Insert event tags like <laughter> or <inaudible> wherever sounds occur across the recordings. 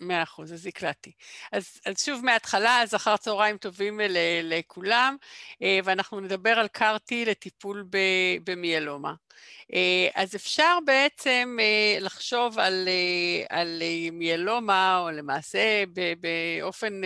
מאה אחוז, אז הקלטתי. אז, אז שוב מההתחלה, אז אחר צהריים טובים לכולם, ואנחנו נדבר על CAR-T לטיפול במיאלומה. אה, אז אפשר בעצם אה, לחשוב על, אה, על מיאלומה, או למעשה באופן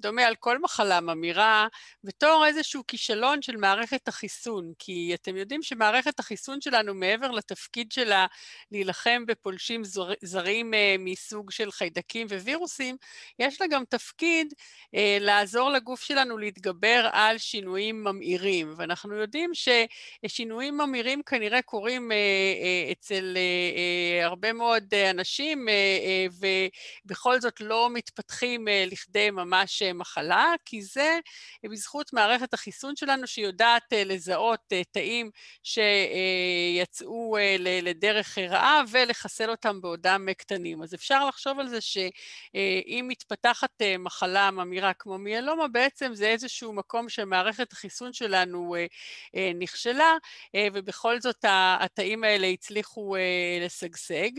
דומה על כל מחלה ממאירה, בתור איזשהו כישלון של מערכת החיסון, כי אתם יודעים שמערכת החיסון שלנו, מעבר לתפקיד שלה להילחם בפולשים זרים מסוג של חיידקים ווירוסים, יש לה גם תפקיד לעזור לגוף שלנו להתגבר על שינויים ממאירים, ואנחנו יודעים ששינויים ממאירים כנראה קורים אה, אה, אצל אה, הרבה מאוד אנשים, ובכל זאת לא מתפתחים לכדי ממש מחלה, כי זה בזכות מערכת החיסון שלנו שיודעת לזהות תאים שיצאו לדרך רעה ולחסל אותם בעודם קטנים. אז אפשר לחשוב על זה שאם מתפתחת מחלה ממאירה כמו מיאלומה, בעצם זה איזשהו מקום שמערכת החיסון שלנו נכשלה, ובכל זאת התאים האלה הצליחו לשגשג,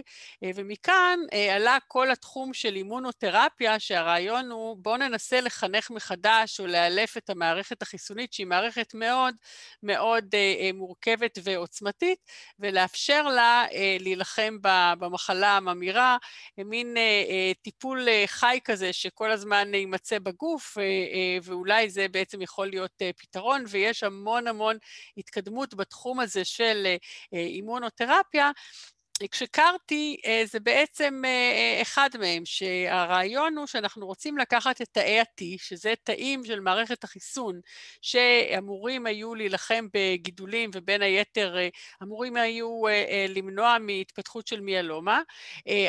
ומכאן עלה כל התחום של אימונותרפיה, שהרעיון הוא בואו ננסה לחנך מחדש או לאלף את המערכת החיסונית, שהיא מערכת מאוד מאוד מורכבת ועוצמתית, ולאפשר לה להילחם במחלה הממאירה, מין uh, טיפול uh, חי כזה שכל הזמן יימצא בגוף, uh, uh, ואולי זה בעצם יכול להיות פתרון, ויש המון המון התקדמות בתחום הזה של אימונותרפיה, כשקרתי אה, זה בעצם אה, אה, אחד מהם, שהרעיון הוא שאנחנו רוצים לקחת את תאי ה-T, שזה תאים של מערכת החיסון, שאמורים היו להילחם בגידולים ובין היתר אמורים היו למנוע מהתפתחות של מיאלומה,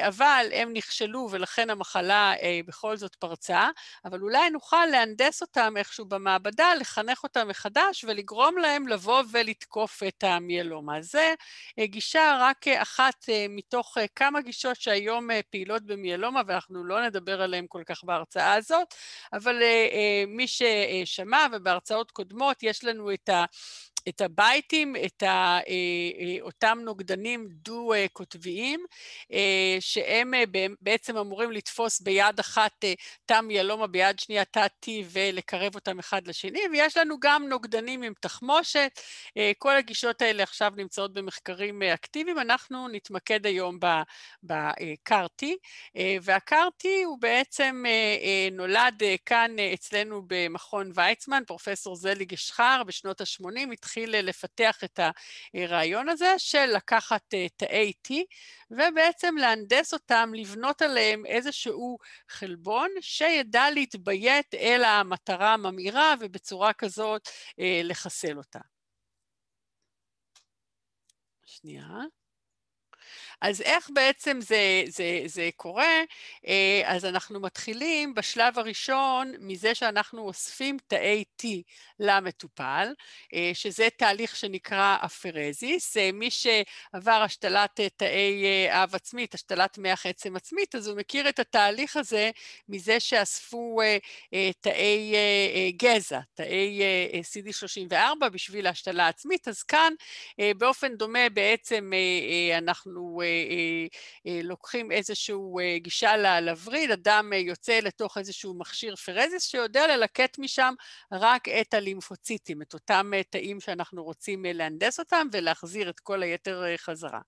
אבל הם נכשלו ולכן המחלה בכל זאת פרצה, אבל אולי נוכל להנדס אותם איכשהו במעבדה, לחנך אותם מחדש ולגרום להם לבוא ולתקוף את המיאלומה. זה גישה רק אחת אה, מתוך אה, כמה גישות שהיום אה, פעילות במיאלומה, ואנחנו לא נדבר עליהן כל כך בהרצאה הזאת, אבל מי ששמע ובהרצאות קודמות, יש לנו את ה... את הבייטים, את ה, אה, אה, אותם נוגדנים דו-קוטביים, אה, שהם בעצם אמורים לתפוס ביד אחת תא מיאלומה, ביד שנייה תא T ולקרב אותם אחד לשני, ויש לנו גם נוגדנים עם תחמושת. כל הגישות האלה עכשיו נמצאות במחקרים אקטיביים. אנחנו נתמקד היום ב-CAR-T, וה-CAR-T הוא בעצם נולד כאן אצלנו במכון ויצמן, פרופסור זליג אשחר בשנות ה-80, התחיל לפתח את הרעיון הזה של לקחת אה, תאי T ובעצם להנדס אותם, לבנות עליהם איזשהו חלבון שידע להתביית אל המטרה הממאירה ובצורה כזאת אה, לחסל אותה. שנייה. אז איך בעצם זה, זה, זה קורה? אה, אז אנחנו מתחילים בשלב הראשון מזה שאנחנו אוספים תאי T למטופל, אה, שזה תהליך שנקרא אפרזיס. אה, מי שעבר השתלת תאי אב עצמית, השתלת מח עצם עצמית, אז הוא מכיר את התהליך הזה מזה שאספו תאי גזע, תאי CD34 בשביל ההשתלה העצמית. אז כאן באופן דומה בעצם אנחנו אה, אה, לוקחים איזושהי אה, גישה לווריד, אדם יוצא לתוך איזשהו מכשיר פרזיס שיודע ללקט משם רק את הלימפוציטים, את אותם תאים שאנחנו רוצים להנדס אותם ולהחזיר את כל היתר חזרה.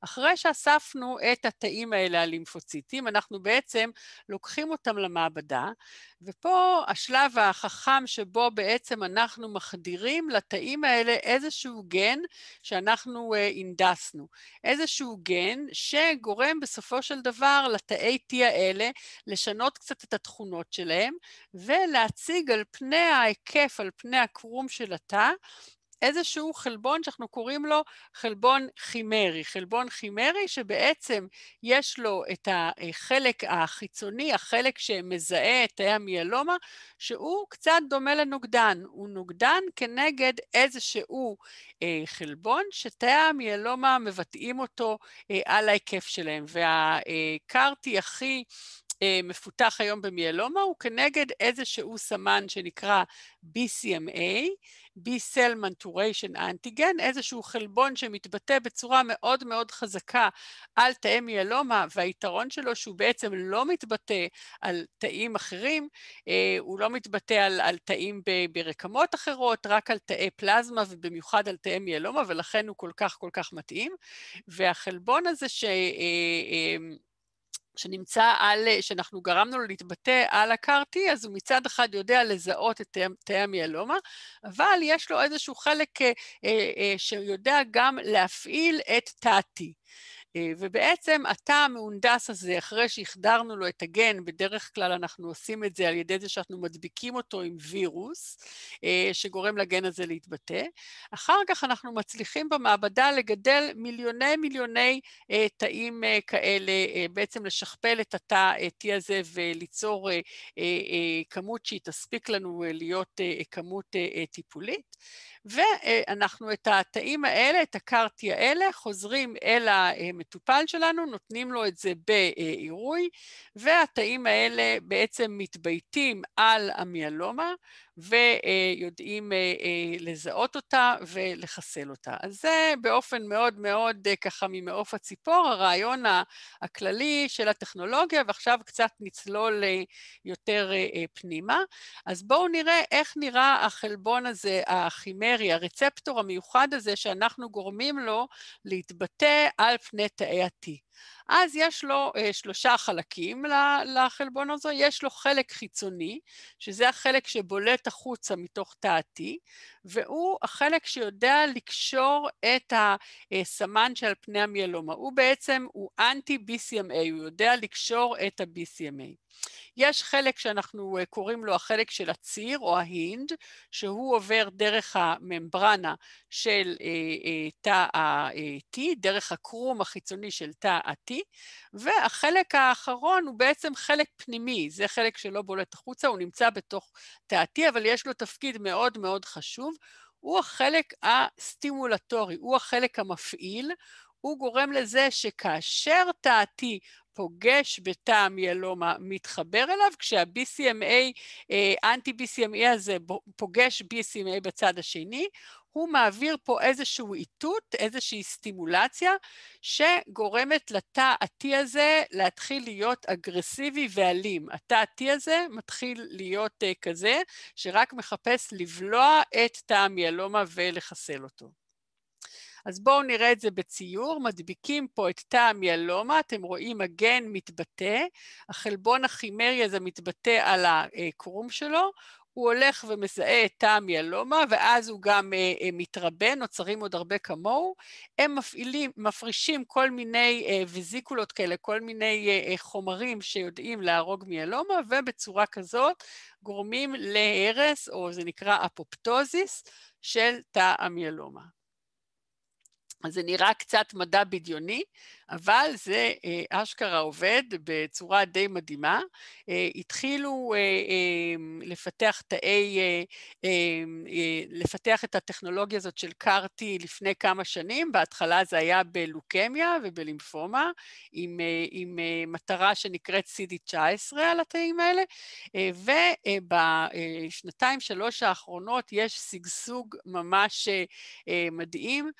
אחרי שאספנו את התאים האלה, הלימפוציטים, אנחנו בעצם לוקחים אותם למעבדה, ופה השלב החכם שבו בעצם אנחנו מחדירים לתאים האלה איזשהו גן שאנחנו הנדסנו, איזשהו גן גן שגורם בסופו של דבר לתאי T האלה לשנות קצת את התכונות שלהם ולהציג על פני ההיקף, על פני הקרום של התא, איזשהו חלבון שאנחנו קוראים לו חלבון חימרי. חלבון חימרי שבעצם יש לו את החלק החיצוני, החלק שמזהה את תאי המיאלומה, שהוא קצת דומה לנוגדן. הוא נוגדן כנגד איזשהו אה, חלבון שתאי המיאלומה מבטאים אותו אה, על ההיקף שלהם. והקרטי הכי מפותח היום במיאלומה הוא כנגד איזשהו סמן שנקרא BCMA, B-Cell Maturation Antigen, איזשהו חלבון שמתבטא בצורה מאוד מאוד חזקה על תאי מיאלומה, והיתרון שלו שהוא בעצם לא מתבטא על תאים אחרים, הוא לא מתבטא על, על תאים ברקמות אחרות, רק על תאי פלזמה ובמיוחד על תאי מיאלומה, ולכן הוא כל כך כל כך מתאים. והחלבון הזה ש... שנמצא על, שאנחנו גרמנו לו להתבטא על ה-CAR-T, אז הוא מצד אחד יודע לזהות את תאי המיאלומה, אבל יש לו איזשהו חלק אה, אה, שיודע גם להפעיל את. אה, ובעצם התא המהונדס הזה, אחרי שהחדרנו לו את הגן, בדרך כלל אנחנו עושים את זה על ידי זה שאנחנו מדביקים אותו עם וירוס, אה, שגורם לגן הזה להתבטא. אחר כך אנחנו מצליחים במעבדה לגדל מיליוני מיליוני אה, תאים כאלה, בעצם לשכפל את התא T הזה וליצור כמות שהיא תספיק לנו להיות כמות טיפולית. ואנחנו את התאים האלה, את הקרטי האלה, חוזרים אל המטופל שלנו, נותנים לו את זה בעירוי, והתאים האלה בעצם מתבייתים על המיאלומה, ויודעים אה, אה, לזהות אותה ולחסל אותה. אז זה באופן מאוד מאוד אה, ככה ממעוף הציפור, הרעיון הכללי של הטכנולוגיה, ועכשיו קצת נצלול יותר פנימה. אז בואו נראה איך נראה החלבון הזה, הכימרי, הרצפטור המיוחד הזה, שאנחנו גורמים לו להתבטא על פני תאי ה-T. אז יש לו אה, שלושה חלקים לחלבון הזה, יש לו חלק חיצוני, שזה החלק שבולט החוצה מתוך תעתי, והוא החלק שיודע לקשור את הסמן שעל פני המיאלומה. הוא בעצם, הוא אנטי-BCMA, הוא יודע לקשור את ה-BCMA. יש חלק שאנחנו אה, קוראים לו החלק של הציר או ההינד, שהוא עובר דרך הממברנה של אה, אה, תא ה-T, דרך הקרום החיצוני של תא ה-T, והחלק האחרון הוא בעצם חלק פנימי, זה חלק שלא בולט החוצה, הוא נמצא בתוך תא ה-T, אבל יש לו תפקיד מאוד מאוד חשוב, הוא החלק הסטימולטורי, הוא החלק המפעיל, הוא גורם לזה שכאשר ה-T פוגש בתא המיאלומה, מתחבר אליו, כשה-BCMA, אנטי-BCMA הזה פוגש BCMA בצד השני, הוא מעביר פה איזשהו איתות, איזושהי סטימולציה, שגורמת לתא ה-T הזה להתחיל להיות אגרסיבי ואלים. התא ה-T הזה מתחיל להיות uh, כזה, שרק מחפש לבלוע את תא המיאלומה ולחסל אותו. אז בואו נראה את זה בציור, מדביקים פה את תא המיאלומה, אתם רואים הגן מתבטא, החלבון הכימרי הזה מתבטא על הקרום שלו, הוא הולך ומזהה את תא המיאלומה, ואז הוא גם אה, אה, מתרבה, נוצרים עוד הרבה כמוהו. הם מפעילים, מפרישים כל מיני אה, ויזיקולות כאלה, כל מיני חומרים שיודעים להרוג מיאלומה, ובצורה כזאת גורמים להרס, או זה נקרא אפופטוזיס, של תא המיאלומה. אז זה נראה קצת מדע בדיוני, אבל זה אה, אשכרה עובד בצורה די מדהימה. אה, התחילו אה, לפתח תאי, לפתח את הטכנולוגיה הזאת של קארטי לפני כמה שנים, בהתחלה זה היה בלוקמיה ובלימפומה, עם, עם מטרה שנקראת CD19 על התאים האלה, ובשנתיים שלוש האחרונות יש שגשוג ממש מדהים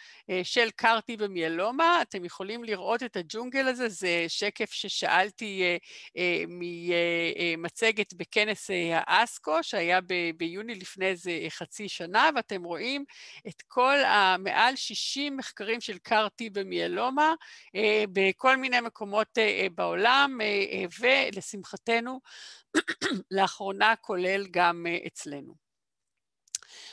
של קארטי במיאלומה, אתם יכולים לראות לראות את הג'ונגל הזה, זה שקף ששאלתי אה, אה, ממצגת בכנס אה, האסקו, שהיה ביוני לפני איזה חצי שנה, ואתם רואים את כל המעל 60 מחקרים של קארטי במיאלומה בכל מיני מקומות בעולם, ולשמחתנו, <clears throat> לאחרונה כולל גם אצלנו.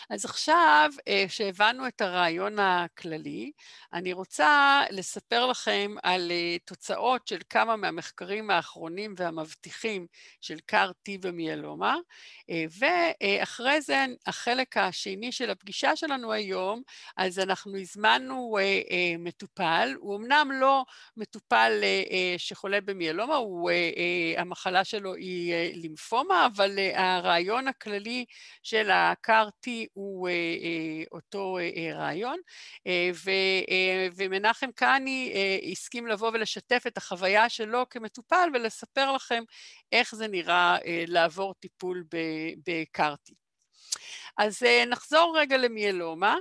אז עכשיו אה, שהבנו את הרעיון הכללי, אני רוצה לספר לכם על אה, תוצאות של כמה מהמחקרים האחרונים והמבטיחים של CAR-T ומיאלומה, אה, ואחרי זה החלק השני של הפגישה שלנו היום, אז אנחנו הזמנו מטופל, הוא אמנם לא מטופל שחולה במיאלומה, הוא, המחלה שלו היא לימפומה, אבל הרעיון הכללי של ה-CAR-T הוא אותו רעיון, ומנחם קני הסכים לבוא ולשתף את החוויה שלו כמטופל ולספר לכם איך זה נראה לעבור טיפול בקארטי. אז נחזור רגע למיאלומה.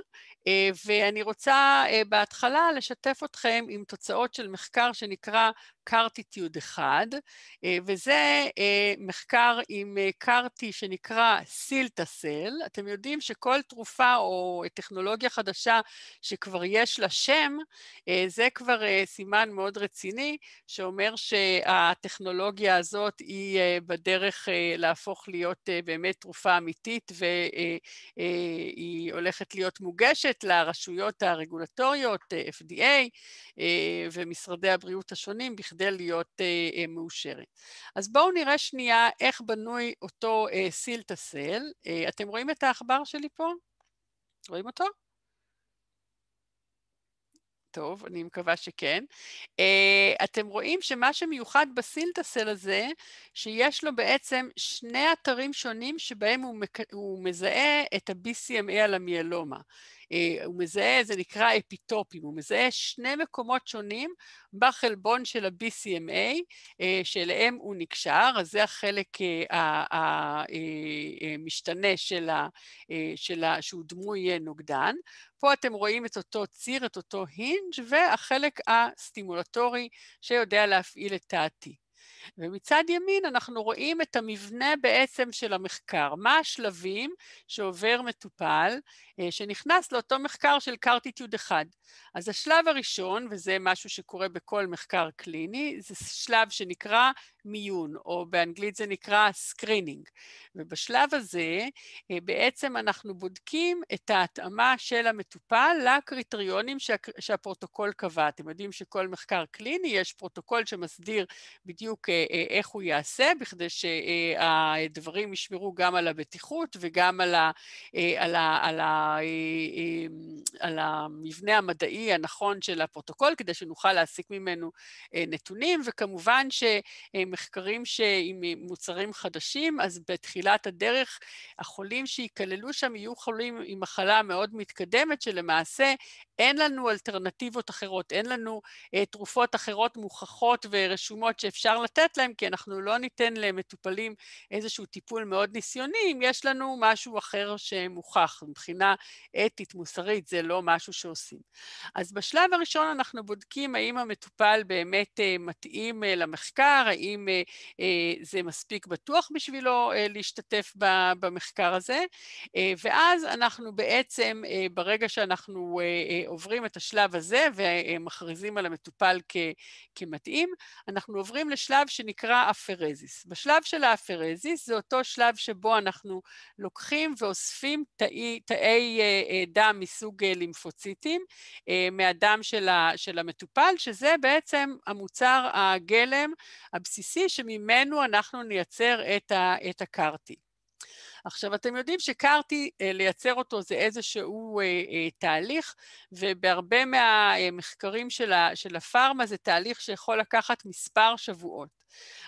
אה, ואני רוצה אה, בהתחלה לשתף אתכם עם תוצאות של מחקר שנקרא קארטיטיוד אחד, אה, וזה מחקר עם קארטי שנקרא סילטסל. אתם יודעים שכל תרופה או טכנולוגיה חדשה שכבר יש לה שם, זה כבר סימן מאוד רציני, שאומר שהטכנולוגיה הזאת היא בדרך להפוך להיות באמת תרופה אמיתית והיא הולכת להיות מוגשת. לרשויות הרגולטוריות, FDA אה, ומשרדי הבריאות השונים, להיות אה, אה, מאושרת. אז בואו נראה שנייה איך בנוי אותו סילטסל. אתם רואים את העכבר שלי פה? רואים אותו? טוב, אני מקווה שכן. Uh, אתם רואים שמה שמיוחד בסילטסל הזה, שיש לו בעצם שני אתרים שונים שבהם הוא, מק... הוא מזהה את ה-BCMA על המיאלומה. אה, הוא מזהה, זה נקרא אפיטופים, הוא מזהה שני מקומות שונים בחלבון של ה-BCMA אה, שאליהם הוא נקשר, אז זה החלק המשתנה אה, של ה, של ה, שהוא דמוי נוגדן. פה אתם רואים את אותו ציר, את אותו hinge והחלק הסטימולטורי שיודע להפעיל את ה-T. ומצד ימין אנחנו רואים את המבנה בעצם של המחקר, מה השלבים שעובר מטופל אה, שנכנס לאותו מחקר של CARTITUDE אחד. אז השלב הראשון, וזה משהו שקורה בכל מחקר קליני, זה שלב שנקרא מיון, או באנגלית זה נקרא screening. ובשלב הזה אה, בעצם אנחנו בודקים את ההתאמה של המטופל לקריטריונים שה, שהפרוטוקול קבע. אתם יודעים שכל מחקר קליני יש פרוטוקול שמסדיר בדיוק אה, איך הוא יעשה, בכדי שהדברים ישמרו גם על הבטיחות וגם על, ה, על, ה, על, ה, אה, אה, על המבנה המדעי הנכון של הפרוטוקול, כדי שנוכל להסיק ממנו אה, נתונים, וכמובן שמחקרים עם מוצרים חדשים, אז בתחילת הדרך החולים שייכללו שם יהיו חולים עם מחלה מאוד מתקדמת, שלמעשה אין לנו אלטרנטיבות אחרות, אין לנו תרופות אחרות מוכחות ורשומות שאפשר לתת להם, כי אנחנו לא ניתן למטופלים איזשהו טיפול מאוד ניסיוני, אם יש לנו משהו אחר שמוכח מבחינה אתית, מוסרית, זה לא משהו שעושים. אז בשלב הראשון אנחנו בודקים האם המטופל באמת אה, מתאים אה, למחקר, האם אה, זה מספיק בטוח בשבילו להשתתף במחקר הזה, ואז אנחנו בעצם, ברגע שאנחנו עוברים את השלב הזה ומכריזים על המטופל כמתאים, אנחנו עוברים לשלב שנקרא אפרזיס. בשלב של האפרזיס זה אותו שלב שבו אנחנו לוקחים ואוספים תאי, תאי אה, אה, דם מסוג אה, לימפוציטים מהדם של המטופל, שזה בעצם המוצר הגלם הבסיסי שממנו אנחנו נייצר את הקרטי. עכשיו, אתם יודעים שקרטי, לייצר אותו זה איזשהו תהליך, ובהרבה מהמחקרים של הפארמה זה תהליך שיכול לקחת מספר שבועות.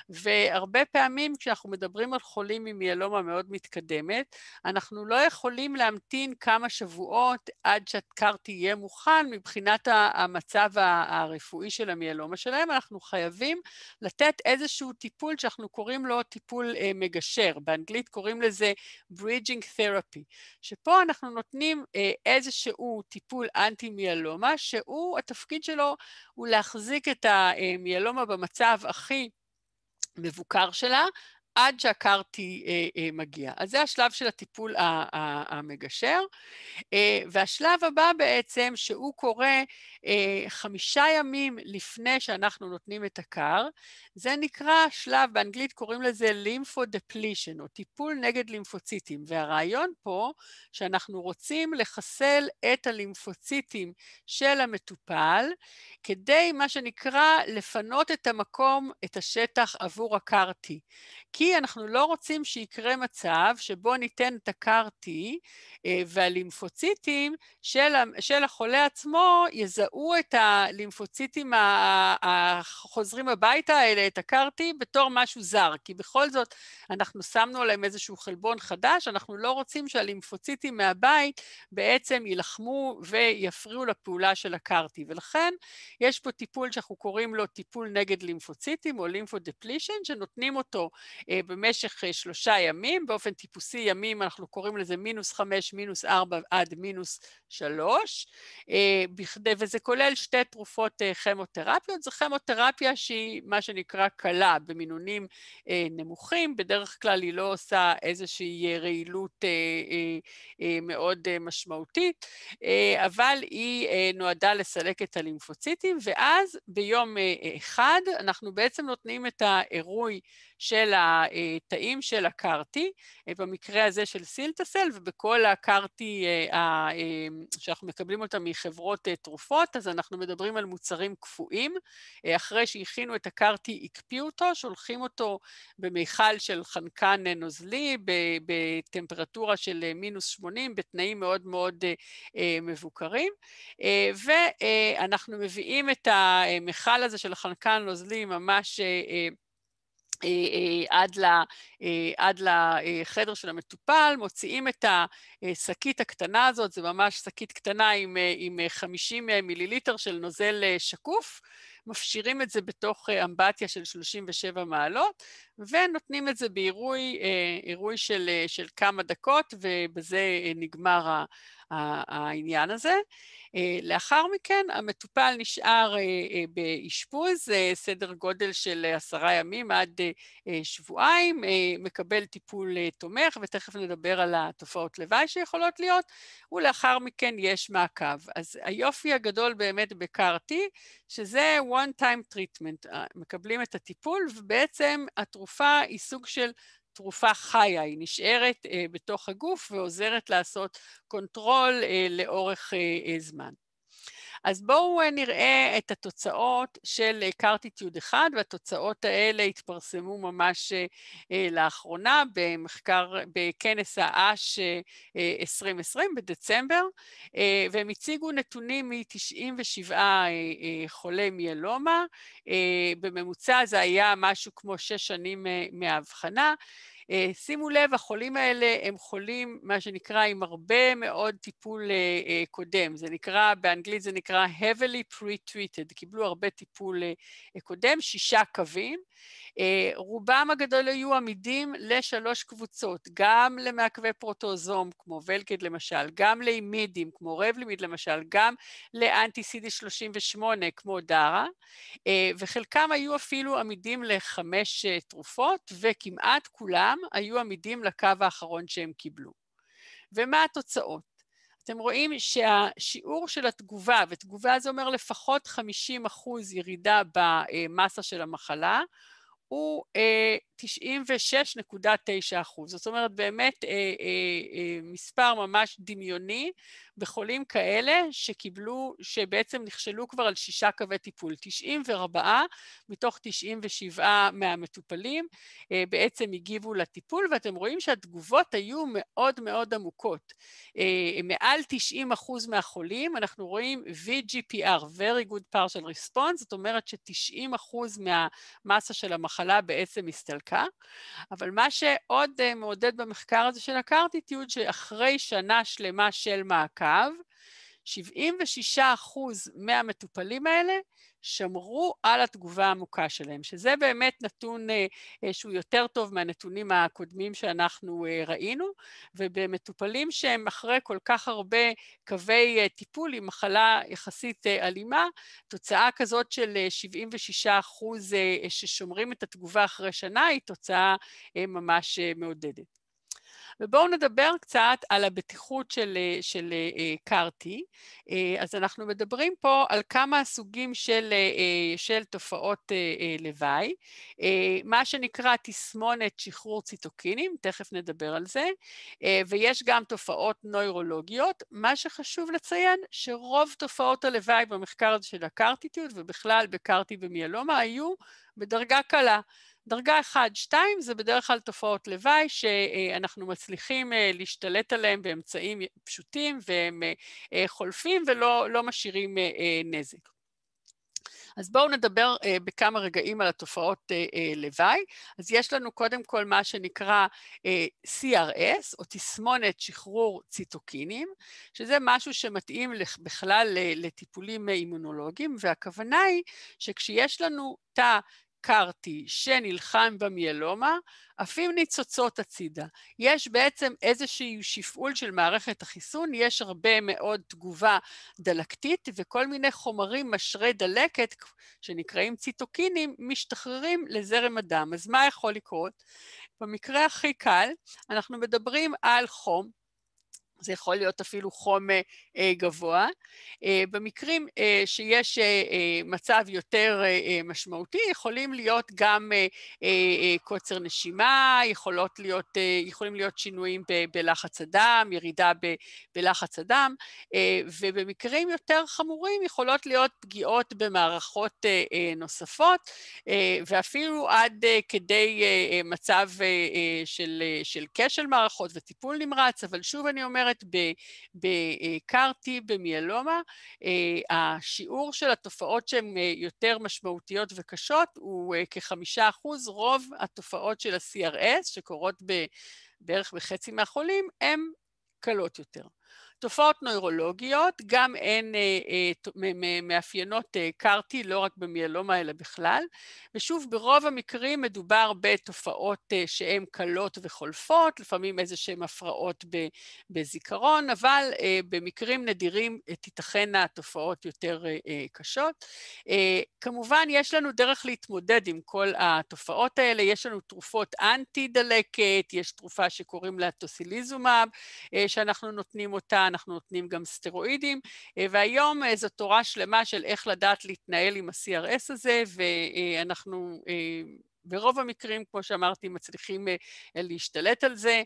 והרבה פעמים כשאנחנו מדברים על חולים עם מיאלומה מאוד מתקדמת, אנחנו לא יכולים להמתין כמה שבועות עד שהקארטי יהיה מוכן מבחינת המצב הרפואי של המיאלומה שלהם, אנחנו חייבים לתת איזשהו טיפול שאנחנו קוראים לו טיפול אה, מגשר, באנגלית קוראים לזה Bridging Therapy, שפה אנחנו נותנים אה, איזשהו טיפול אנטי-מיאלומה, שהוא, התפקיד שלו הוא להחזיק את המיאלומה במצב הכי מבוקר שלה, עד שהקרטי אה, אה, מגיע. אז זה השלב של הטיפול המגשר. אה, והשלב הבא בעצם, שהוא קורה אה, חמישה ימים לפני שאנחנו נותנים את הקר, זה נקרא שלב, באנגלית קוראים לזה לימפודפלישן, או טיפול נגד לימפוציטים. והרעיון פה, שאנחנו רוצים לחסל את הלימפוציטים של המטופל, כדי, מה שנקרא, לפנות את המקום, את השטח עבור הקרטי. כי אנחנו לא רוצים שיקרה מצב שבו ניתן את ה-CAR-T אה, והלימפוציטים של, של החולה עצמו יזהו את הלימפוציטים החוזרים הביתה האלה, את הקרטי בתור משהו זר, כי בכל זאת אנחנו שמנו עליהם איזשהו חלבון חדש, אנחנו לא רוצים שהלימפוציטים מהבית בעצם יילחמו ויפריעו לפעולה של הקרטי, ולכן יש פה טיפול שאנחנו קוראים לו טיפול נגד לימפוציטים או לימפודפלישן, שנותנים אותו אה, במשך אה, שלושה ימים, באופן טיפוסי ימים אנחנו קוראים לזה מינוס חמש, מינוס ארבע עד מינוס שלוש, אה, וזה כולל שתי תרופות אה, כימותרפיות, זו כימותרפיה שהיא מה שנקרא קלה במינונים אה, נמוכים, בדרך כלל היא לא עושה איזושהי רעילות מאוד משמעותית, אבל היא נועדה לסלק את הלימפוציטים, ואז ביום אחד אנחנו בעצם נותנים את העירוי של התאים של הקרטי, במקרה הזה של סילטסל, ובכל הקרטי שאנחנו מקבלים אותם מחברות אה, תרופות, אז אנחנו מדברים על מוצרים קפואים. אה, אחרי שהכינו את הקרטי, הקפיאו אותו, שולחים אותו במיכל של חנקן אה, נוזלי, בטמפרטורה של מינוס 80, בתנאים מאוד מאוד מבוקרים, ואנחנו מביאים את המכל הזה של החנקן נוזלי ממש אה, אה, עד, ל, אה, עד לחדר של המטופל, מוציאים את השקית הקטנה הזאת, זה ממש שקית קטנה עם, עם 50 מיליליטר של נוזל שקוף, מפשירים את זה בתוך אמבטיה של 37 מעלות, ונותנים את זה בעירוי של, של כמה דקות, ובזה נגמר העניין הזה. אה, לאחר מכן המטופל נשאר אה, אה, באשפוז, סדר גודל של עשרה ימים עד שבועיים, מקבל טיפול תומך, ותכף נדבר על התופעות לוואי שיכולות להיות, ולאחר מכן יש מעקב. אז היופי הגדול באמת ב-CAR-T, שזה one time treatment, מקבלים את הטיפול, ובעצם התרופה היא סוג של תרופה חיה, היא נשארת אה, בתוך הגוף ועוזרת לעשות control אה, לאורך אה, זמן. אז בואו נראה את התוצאות של CARTITUDE 1, והתוצאות האלה התפרסמו ממש לאחרונה במחקר, בכנס ה ASH 2020 בדצמבר, והם הציגו נתונים מ-97 חולי מיאלומה, בממוצע זה היה משהו כמו שש שנים מהאבחנה. אה, שימו לב, החולים האלה הם חולים, מה שנקרא, עם הרבה מאוד טיפול אה, אה, קודם. זה נקרא, באנגלית זה נקרא heavily pre-treated, קיבלו הרבה טיפול קודם, שישה קווים. רובם הגדול היו עמידים לשלוש קבוצות, גם למעכבי פרוטוזום, כמו ולקד למשל, גם לאימידים, כמו רבלימיד למשל, גם לאנטי-CD38, כמו דארה, וחלקם היו אפילו עמידים לחמש תרופות, וכמעט כולם היו עמידים לקו האחרון שהם קיבלו. ומה התוצאות? אתם רואים שהשיעור של התגובה, ותגובה זה אומר לפחות 50 אחוז ירידה במסה של המחלה, הוא 96.9 אה, אחוז. זאת אומרת, באמת אה, אה, מספר ממש דמיוני בחולים כאלה שקיבלו, שבעצם נכשלו כבר על שישה קווי טיפול. 94 מתוך 97 מהמטופלים בעצם הגיבו לטיפול, ואתם רואים שהתגובות היו מאוד מאוד עמוקות. מעל 90 אחוז מהחולים, אנחנו רואים VGPR, Very Good Partial Response, זאת אומרת ש-90 אחוז מהמסה של המחלה בעצם הסתלקה. בדיקה, אבל מה שעוד אה, מעודד במחקר הזה של הקרטיטיוד, שאחרי שנה שלמה של מעקב, 76% מהמטופלים האלה שמרו על התגובה העמוקה שלהם, שזה באמת נתון אה, אה, שהוא יותר טוב מהנתונים הקודמים שאנחנו אה, ראינו, ובמטופלים שהם אחרי כל כך הרבה קווי טיפול עם מחלה יחסית אלימה, תוצאה כזאת של 76 אחוז ששומרים את התגובה אחרי שנה היא תוצאה ממש מעודדת. ובואו נדבר קצת על הבטיחות של, של קארטי. אז אנחנו מדברים פה על כמה סוגים של, של תופעות לוואי, מה שנקרא תסמונת שחרור ציטוקינים, תכף נדבר על זה, ויש גם תופעות נוירולוגיות. מה שחשוב לציין, שרוב תופעות הלוואי במחקר הזה של הקארטיטיוד, ובכלל בקארטי ומיאלומה, היו בדרגה קלה. דרגה 1-2 זה בדרך כלל תופעות לוואי שאנחנו מצליחים אה, להשתלט עליהן באמצעים פשוטים והם אה, חולפים ולא לא משאירים אה, נזק. אז בואו נדבר אה, בכמה רגעים על התופעות אה, אה, לוואי. אז יש לנו קודם כל מה שנקרא אה, CRS, או תסמונת שחרור ציטוקינים, שזה משהו שמתאים בכלל לטיפולים אימונולוגיים, והכוונה היא שכשיש לנו תא קרטי שנלחם במיאלומה, עפים ניצוצות הצידה. יש בעצם איזשהו שפעול של מערכת החיסון, יש הרבה מאוד תגובה דלקתית וכל מיני חומרים משרי דלקת שנקראים ציטוקינים משתחררים לזרם הדם. אז מה יכול לקרות? במקרה הכי קל, אנחנו מדברים על חום, זה יכול להיות אפילו חום אה, גבוה. אה, במקרים אה, שיש מצב יותר משמעותי, יכולים להיות גם קוצר נשימה, יכולות להיות, יכולים להיות שינויים בלחץ הדם, ירידה בלחץ הדם, ובמקרים יותר חמורים יכולות להיות פגיעות במערכות נוספות, ואפילו עד כדי מצב של, של כשל מערכות וטיפול נמרץ, אבל שוב אני אומרת, אומרת, בקארטי, במיאלומה, אה, השיעור של התופעות שהן אה, יותר משמעותיות וקשות הוא אה, כחמישה אחוז, רוב התופעות של ה-CRS שקורות בערך בחצי מהחולים הן קלות יותר. תופעות נוירולוגיות, גם הן אה, אה, מאפיינות אה, קרטי, לא רק במיאלומה אלא בכלל, ושוב ברוב המקרים מדובר בתופעות שהן קלות וחולפות, לפעמים איזה שהן הפרעות בזיכרון, אבל במקרים נדירים תיתכנה תופעות יותר קשות. כמובן יש לנו דרך להתמודד עם כל התופעות האלה, יש לנו תרופות אנטי דלקת, יש תרופה שקוראים לה טוסיליזומב, שאנחנו נותנים אותה, אנחנו נותנים גם סטרואידים, אה, והיום אה, זו תורה שלמה של איך לדעת להתנהל עם ה-CRS הזה, ואנחנו אה, ברוב המקרים, כמו שאמרתי, מצליחים להשתלט על זה.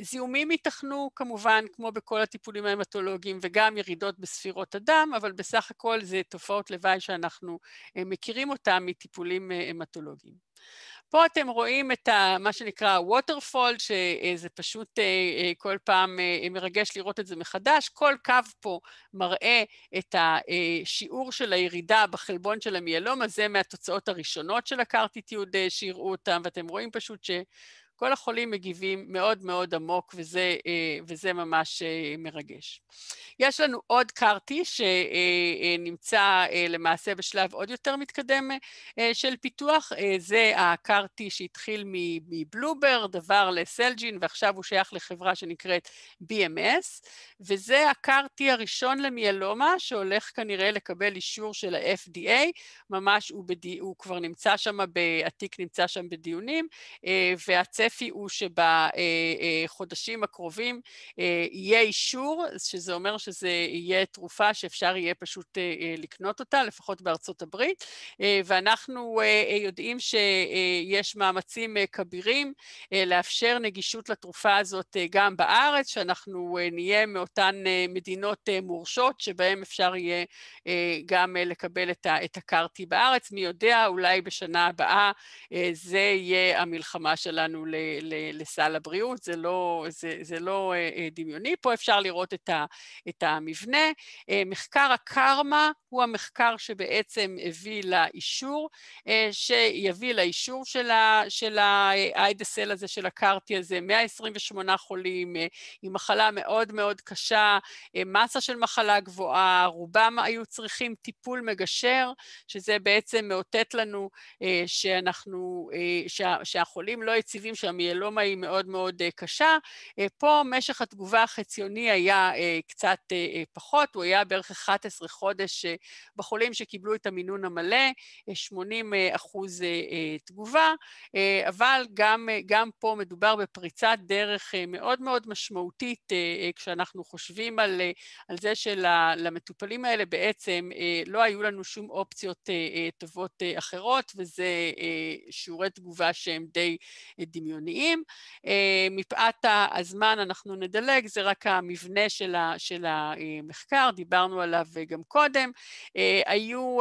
זיהומים ייתכנו כמובן, כמו בכל הטיפולים ההמטולוגיים, וגם ירידות בספירות הדם, אבל בסך הכל זה תופעות לוואי שאנחנו מכירים אותן מטיפולים המטולוגיים. פה אתם רואים את ה, מה שנקרא waterfall, שזה פשוט אה, אה, כל פעם אה, מרגש לראות את זה מחדש. כל קו פה מראה את השיעור של הירידה בחלבון של המיאלומה, זה מהתוצאות הראשונות של הקרטיטיוד שהראו אותם, ואתם רואים פשוט ש... כל החולים מגיבים מאוד מאוד עמוק, וזה, אה, וזה ממש אה, מרגש. יש לנו עוד קארטי שנמצא אה, למעשה בשלב עוד יותר מתקדם של פיתוח, זה הקארטי שהתחיל מבלובר, עבר לסלג'ין ועכשיו הוא שייך לחברה שנקראת BMS, וזה הקארטי הראשון למיאלומה שהולך כנראה לקבל אישור של ה-FDA, ממש הוא, בדי, הוא כבר נמצא שם, התיק נמצא שם בדיונים, והצוות הצפי הוא שבחודשים הקרובים אה, יהיה אישור, שזה אומר שזה יהיה תרופה שאפשר יהיה פשוט אה, אה, לקנות אותה, לפחות בארצות הברית, ואנחנו יודעים שיש מאמצים כבירים לאפשר נגישות לתרופה הזאת גם בארץ, שאנחנו נהיה מאותן מדינות מורשות שבהן אפשר יהיה גם לקבל את הקארטי בארץ. מי יודע, אולי בשנה הבאה זה יהיה המלחמה שלנו לסל הבריאות, זה לא, זה, זה לא אה, אה, דמיוני. פה אפשר לראות את, ה, את המבנה. אה, מחקר הקרמה הוא המחקר שבעצם הביא לאישור, שיביא לאישור של האיידסל הזה, של הקארטי הזה, 128 חולים עם מחלה מאוד מאוד קשה, מסה של מחלה גבוהה, רובם היו צריכים טיפול מגשר, שזה בעצם מאותת לנו שאנחנו, שה, שהחולים לא יציבים, שהמיאלומה היא מאוד מאוד קשה. פה משך התגובה החציוני היה קצת פחות, הוא היה בערך 11 חודש בחולים שקיבלו את המינון המלא, 80 אחוז תגובה, אבל גם, גם פה מדובר בפריצת דרך מאוד מאוד משמעותית כשאנחנו חושבים על, על זה שלמטופלים האלה בעצם לא היו לנו שום אופציות טובות אחרות, וזה שיעורי תגובה שהם די דמיוניים. דמיוניים. מפאת הזמן אנחנו נדלג, זה רק המבנה של המחקר, דיברנו עליו גם קודם. היו,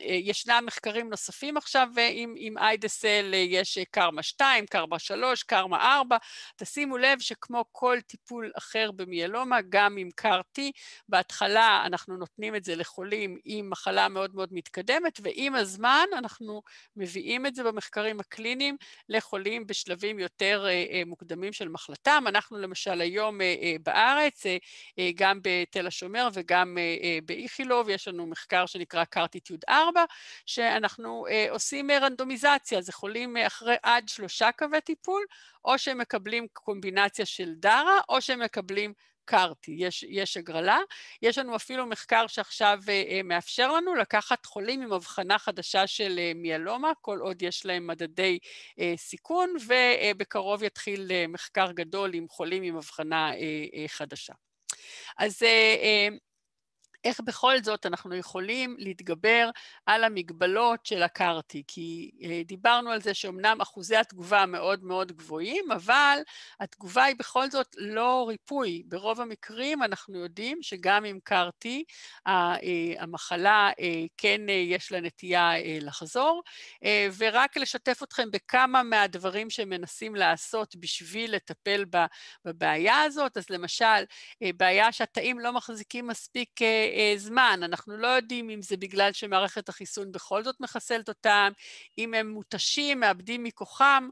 ישנם מחקרים נוספים עכשיו עם איידסל, יש קרמה 2, קרמה 3, קרמה 4. תשימו לב שכמו כל טיפול אחר במיאלומה, גם עם CAR-T, בהתחלה אנחנו נותנים את זה לחולים עם מחלה מאוד מאוד מתקדמת, ועם הזמן אנחנו מביאים את זה במחקרים הקליניים לחולים בשלבים יותר מוקדמים של מחלתם. אנחנו למשל היום בארץ, גם בתל השומר וגם באיכילוב, יש לנו מחקר שנקרא CARTITUDE 4, שאנחנו עושים רנדומיזציה, זה חולים אחרי עד שלושה קווי טיפול, או שהם מקבלים קומבינציה של דארה, או שהם מקבלים קארטי, יש, יש הגרלה. יש לנו אפילו מחקר שעכשיו אה, מאפשר לנו לקחת חולים עם הבחנה חדשה של אה, מיאלומה, כל עוד יש להם מדדי אה, סיכון, ובקרוב יתחיל אה, מחקר גדול עם חולים עם הבחנה אה, אה, חדשה. אז אה, אה, איך בכל זאת אנחנו יכולים להתגבר על המגבלות של הקארטי, כי דיברנו על זה שאומנם אחוזי התגובה מאוד מאוד גבוהים, אבל התגובה היא בכל זאת לא ריפוי. ברוב המקרים אנחנו יודעים שגם עם קארטי המחלה כן יש לה נטייה לחזור, ורק לשתף אתכם בכמה מהדברים שמנסים לעשות בשביל לטפל בבעיה הזאת, אז למשל, בעיה שהתאים לא מחזיקים מספיק זמן, אנחנו לא יודעים אם זה בגלל שמערכת החיסון בכל זאת מחסלת אותם, אם הם מותשים, מאבדים מכוחם,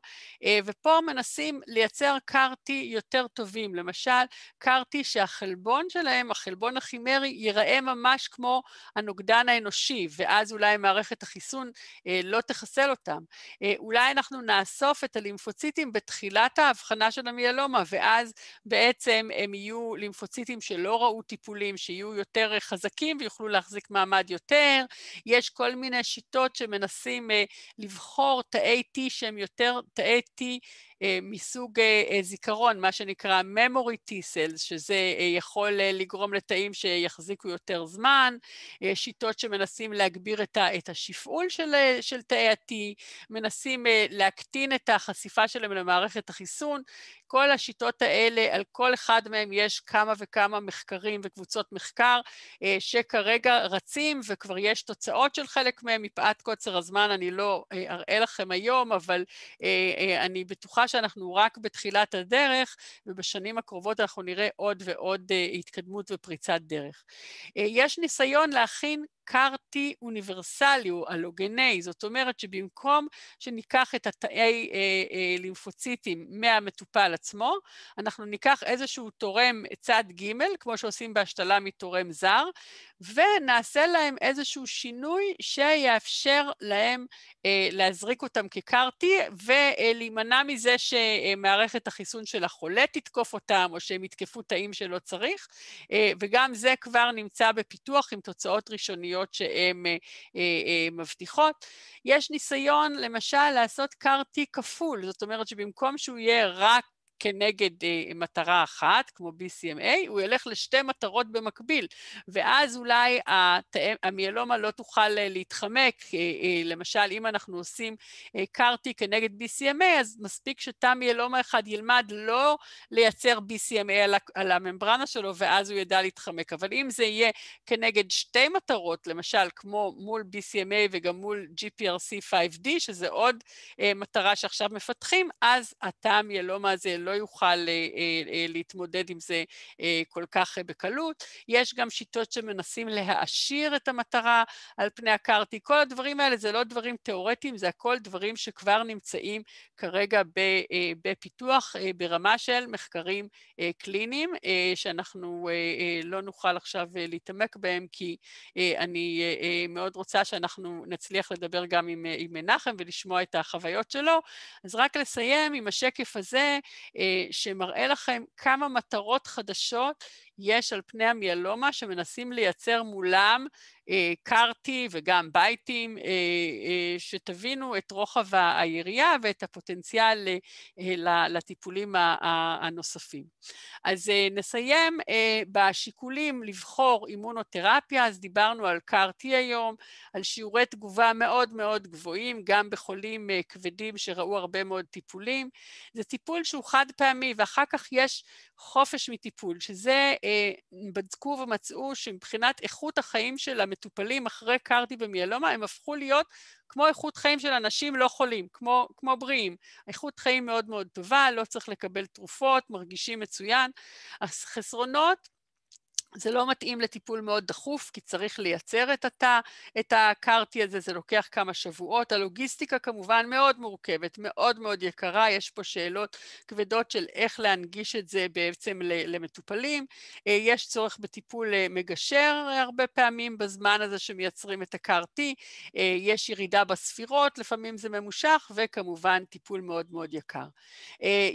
ופה מנסים לייצר קארטי יותר טובים, למשל קארטי שהחלבון שלהם, החלבון הכימרי, ייראה ממש כמו הנוגדן האנושי, ואז אולי מערכת החיסון לא תחסל אותם. אולי אנחנו נאסוף את הלימפוציטים בתחילת ההבחנה של המיאלומה, ואז בעצם הם יהיו לימפוציטים שלא ראו טיפולים, שיהיו יותר חזקים ויוכלו להחזיק מעמד יותר. יש כל מיני שיטות שמנסים לבחור תאי T שהם יותר תאי T מסוג זיכרון, מה שנקרא memory T-cells, שזה יכול לגרום לתאים שיחזיקו יותר זמן, שיטות שמנסים להגביר את השפעול של תאי ה-T, מנסים להקטין את החשיפה שלהם למערכת החיסון. כל השיטות האלה, על כל אחד מהם יש כמה וכמה מחקרים וקבוצות מחקר שכרגע רצים וכבר יש תוצאות של חלק מהם, מפאת קוצר הזמן אני לא אראה לכם היום, אבל אני בטוחה שאנחנו רק בתחילת הדרך, ובשנים הקרובות אנחנו נראה עוד ועוד התקדמות ופריצת דרך. יש ניסיון להכין קארטי אוניברסלי או אלוגני, זאת אומרת שבמקום שניקח את התאי לימפוציטים מהמטופל עצמו, אנחנו ניקח איזשהו תורם צד ג', כמו שעושים בהשתלה מתורם זר, ונעשה להם איזשהו שינוי שיאפשר להם להזריק אותם כקארטי, ולהימנע מזה שמערכת החיסון של החולה תתקוף אותם, או שהם יתקפו תאים שלא צריך, וגם זה כבר נמצא בפיתוח עם תוצאות ראשוניות שהן מבטיחות. יש ניסיון, למשל, לעשות קארטי כפול, זאת אומרת שבמקום שהוא יהיה רק כנגד מטרה אחת, כמו BCMA, הוא ילך לשתי מטרות במקביל, ואז אולי המיאלומה לא תוכל להתחמק. למשל, אם אנחנו עושים קארטי כנגד BCMA, אז מספיק שתא מיאלומה אחד ילמד לא לייצר BCMA על הממברנה שלו, ואז הוא ידע להתחמק. אבל אם זה יהיה כנגד שתי מטרות, למשל, כמו מול BCMA וגם מול GPRC5D, שזה עוד מטרה שעכשיו מפתחים, אז התא המיאלומה הזה לא יוכל להתמודד עם זה כל כך בקלות. יש גם שיטות שמנסים להעשיר את המטרה על פני הקארטי. כל הדברים האלה זה לא דברים תיאורטיים, זה הכל דברים שכבר נמצאים כרגע בפיתוח ברמה של מחקרים קליניים, שאנחנו לא נוכל עכשיו להתעמק בהם, כי אני מאוד רוצה שאנחנו נצליח לדבר גם עם מנחם ולשמוע את החוויות שלו. אז רק לסיים עם השקף הזה, שמראה לכם כמה מטרות חדשות יש על פני המיאלומה שמנסים לייצר מולם קארטי וגם בייטים, שתבינו את רוחב היריעה ואת הפוטנציאל לטיפולים הנוספים. אז נסיים בשיקולים לבחור אימונותרפיה, אז דיברנו על קארטי היום, על שיעורי תגובה מאוד מאוד גבוהים, גם בחולים כבדים שראו הרבה מאוד טיפולים. זה טיפול שהוא חד פעמי ואחר כך יש חופש מטיפול, שזה בדקו ומצאו שמבחינת איכות החיים של המטופלים אחרי קרדי ומיאלומה, הם הפכו להיות כמו איכות חיים של אנשים לא חולים, כמו, כמו בריאים. איכות חיים מאוד מאוד טובה, לא צריך לקבל תרופות, מרגישים מצוין. החסרונות זה לא מתאים לטיפול מאוד דחוף, כי צריך לייצר את התא, את הקארטי הזה, זה לוקח כמה שבועות. הלוגיסטיקה כמובן מאוד מורכבת, מאוד מאוד יקרה, יש פה שאלות כבדות של איך להנגיש את זה בעצם למטופלים. אה, יש צורך בטיפול אה, מגשר הרבה פעמים בזמן הזה שמייצרים את הקארטי, אה, יש ירידה בספירות, לפעמים זה ממושך, וכמובן טיפול מאוד מאוד יקר.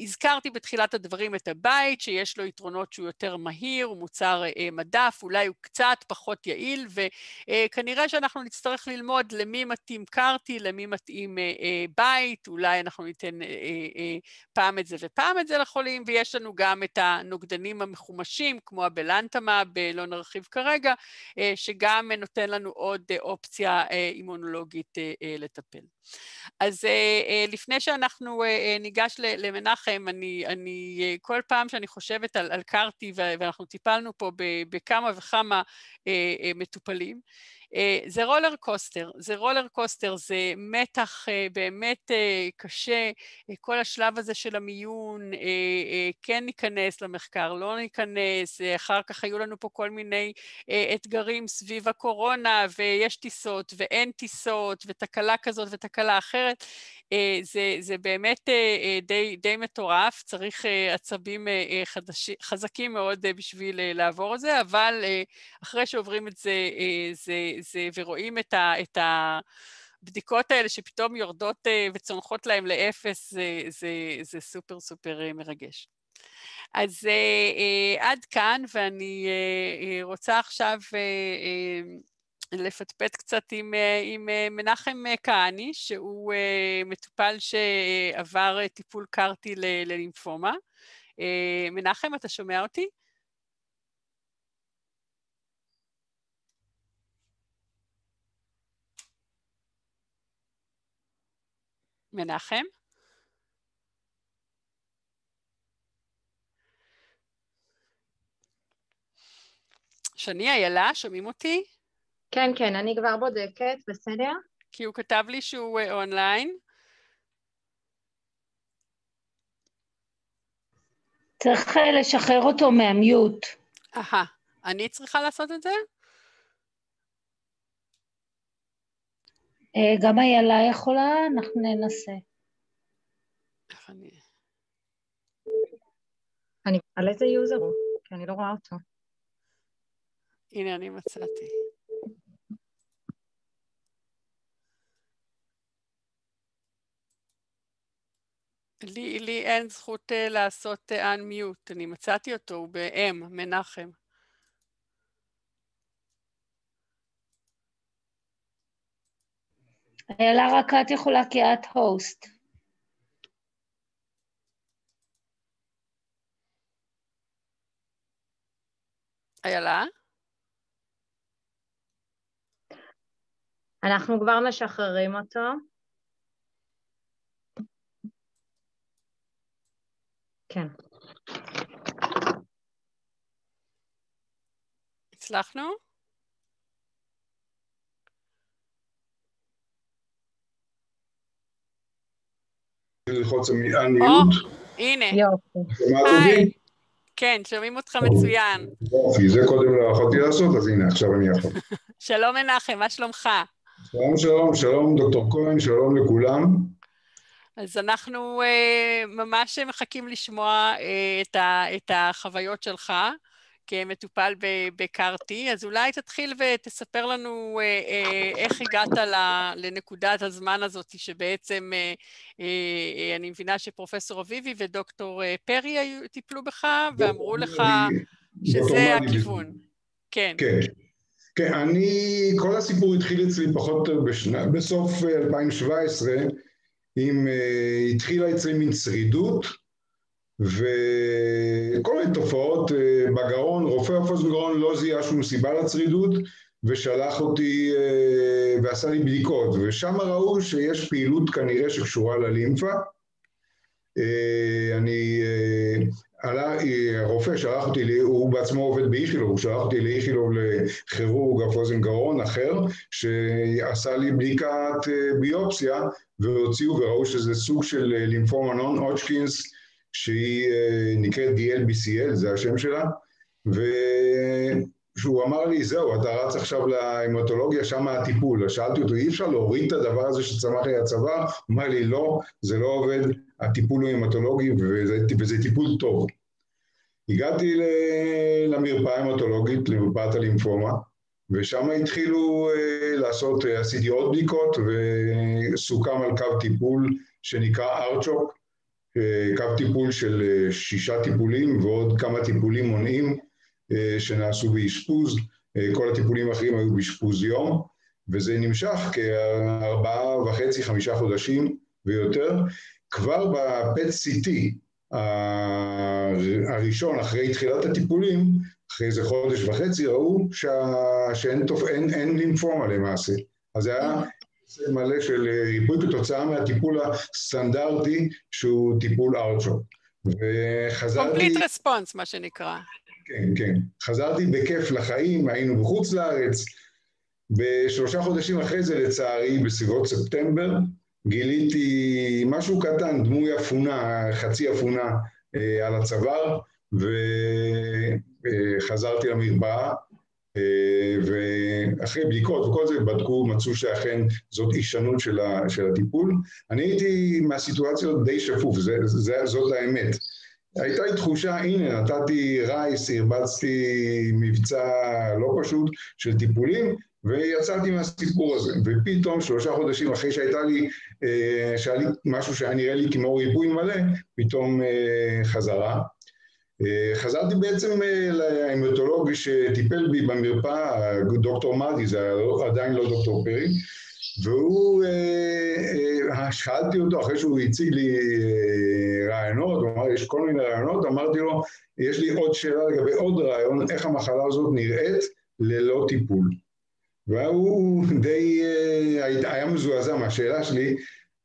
הזכרתי בתחילת הדברים את הבית, שיש לו יתרונות שהוא יותר מהיר, הוא מוצר מדף, אולי הוא קצת פחות יעיל, וכנראה שאנחנו נצטרך ללמוד למי מתאים קארטי, למי מתאים אה, אה, בית, אולי אנחנו ניתן אה, פעם את זה ופעם את זה לחולים, ויש לנו גם את הנוגדנים המחומשים, כמו הבלנטמה, לא נרחיב כרגע, שגם נותן לנו עוד אופציה אימונולוגית לטפל. אז לפני שאנחנו ניגש למנחם, אני, אני כל פעם שאני חושבת על, על קארטי, ואנחנו טיפלנו פה בכמה וכמה אה, אה, מטופלים. אה, זה רולר קוסטר, זה רולר קוסטר, זה מתח באמת קשה, כל השלב הזה של המיון, כן ניכנס למחקר, לא ניכנס, אחר כך היו לנו פה כל מיני אתגרים סביב הקורונה, ויש טיסות ואין טיסות, ותקלה כזאת ותקלה אחרת. זה, זה באמת די, די מטורף, צריך עצבים חדש, חזקים מאוד בשביל לעבור את זה, אבל אחרי שעוברים את זה, זה, זה ורואים את ה... את הבדיקות האלה שפתאום יורדות וצונחות להם לאפס, זה, זה, זה סופר סופר מרגש. אז uh, עד כאן, ואני רוצה עכשיו לפטפט קצת עם, עם מנחם כהני, שהוא מטופל שעבר טיפול קרטי ללימפומה. מנחם, אתה שומע אותי? מנחם? שני, איילה, שומעים אותי? כן, כן, אני כבר בודקת, בסדר? כי הוא כתב לי שהוא uh, אונליין. צריך אה, לשחרר אותו מהמיוט. אהה, אני צריכה לעשות את זה? גם איילה יכולה, אנחנו ננסה. איך אני... אני... על איזה יוזר הוא? כי אני לא רואה אותו. הנה, אני מצאתי. לי, לי אין זכות uh, לעשות uh, unmute, אני מצאתי אותו, הוא ב-M, מנחם. איילה, רק את יכולה כי את הוסט. איילה? אנחנו כבר משחררים אותו. כן. הצלחנו? ללחוץ unmute. הנה. יופי. כן, שומעים אותך מצוין. יופי, זה קודם לא יכולתי לעשות, אז הנה, עכשיו אני יכול. <laughs> שלום מנחם, מה שלומך? שלום, שלום, שלום דוקטור כהן, שלום לכולם. אז אנחנו uh, ממש מחכים לשמוע uh, את, ה, את החוויות שלך. כמטופל בקארטי, אז אולי תתחיל ותספר לנו אה, אה, איך הגעת לנקודת הזמן הזאת, שבעצם אה, אני מבינה שפרופסור אביבי ודוקטור פרי טיפלו בך, ואמרו לך... שזה הכיוון. כן. כן. כן, אני, כל הסיפור התחיל אצלי פחות או יותר בשנה, בסוף 2017, עם, התחילה אצלי מין שרידות וכל מיני תופעות uh, בגרון, רופא אופוז בגרון לא זיהה שום סיבה לצרידות ושלח אותי uh, ועשה לי בדיקות ושם ראו שיש פעילות כנראה שקשורה ללימפה. uh, אני עלה, הרופא שלח אותי, הוא בעצמו עובד באיכילוב, הוא שלח אותי לאיכילוב לכירורג אף אוזן גרון אחר, שעשה לי בדיקת אה, ביופסיה, והוציאו וראו שזה סוג של אה, לימפומה נון הודג'קינס, שהיא אה, נקראת DLBCL, זה השם שלה, והוא אמר לי, זהו, אתה רץ עכשיו להמטולוגיה, שם הטיפול. שאלתי אותו, אי אפשר להוריד את הדבר הזה שצמח לי הצוואר? הוא אמר לי, לא, זה לא עובד, הטיפול הוא המטולוגי וזה, וזה טיפול טוב. הגעתי למרפאה המטולוגית, למרפאת הלימפומה, ושם התחילו אה, לעשות, אה, עשיתי עוד בדיקות וסוכם על קו טיפול שנקרא ארצ'וק, קו טיפול של שישה טיפולים ועוד כמה טיפולים מונעים שנעשו באשפוז, כל הטיפולים האחרים היו באשפוז יום, וזה נמשך כארבעה וחצי, חמישה חודשים ויותר. כבר בפט CT הראשון, אחרי תחילת הטיפולים, אחרי איזה חודש וחצי, ראו. שאין לימפומה למעשה. אז זה היה מלא של ריפוי כתוצאה מהטיפול הסטנדרטי, שהוא טיפול ארצ'ו. וחזרתי... Complete response, מה שנקרא. כן, כן. חזרתי בכיף לחיים, היינו בחוץ לארץ. בשלושה חודשים אחרי זה, לצערי, בסביבות ספטמבר, גיליתי משהו קטן, דמוי אפונה, חצי אפונה אה, על הצוואר, וחזרתי למרפאה, אה, ואחרי בדיקות וכל זה בדקו, מצאו שאכן זאת הישנות של, ה, של הטיפול. אני הייתי מהסיטואציות די שפוף, זה, זה, זאת האמת. הייתה לי תחושה, הנה, נתתי רייס, הרבצתי מבצע לא פשוט של טיפולים, ויצאתי מהסיפור הזה, ופתאום שלושה חודשים אחרי שהייתה לי, אה, שהיה לי משהו שהיה נראה לי כמו ריפוי מלא, פתאום אה, חזרה. אה, חזרתי בעצם להמטולוג שטיפל בי במרפאה, דוקטור מרדי, זה עדיין לא דוקטור פרי, והוא, שאלתי אותו אחרי שהוא הציג לי רעיונות, הוא אמר, יש כל מיני רעיונות, אמרתי לו, יש לי עוד שאלה לגבי עוד רעיון, איך המחלה הזאת נראית ללא טיפול. והוא די אה, היה מזועזע מהשאלה שלי,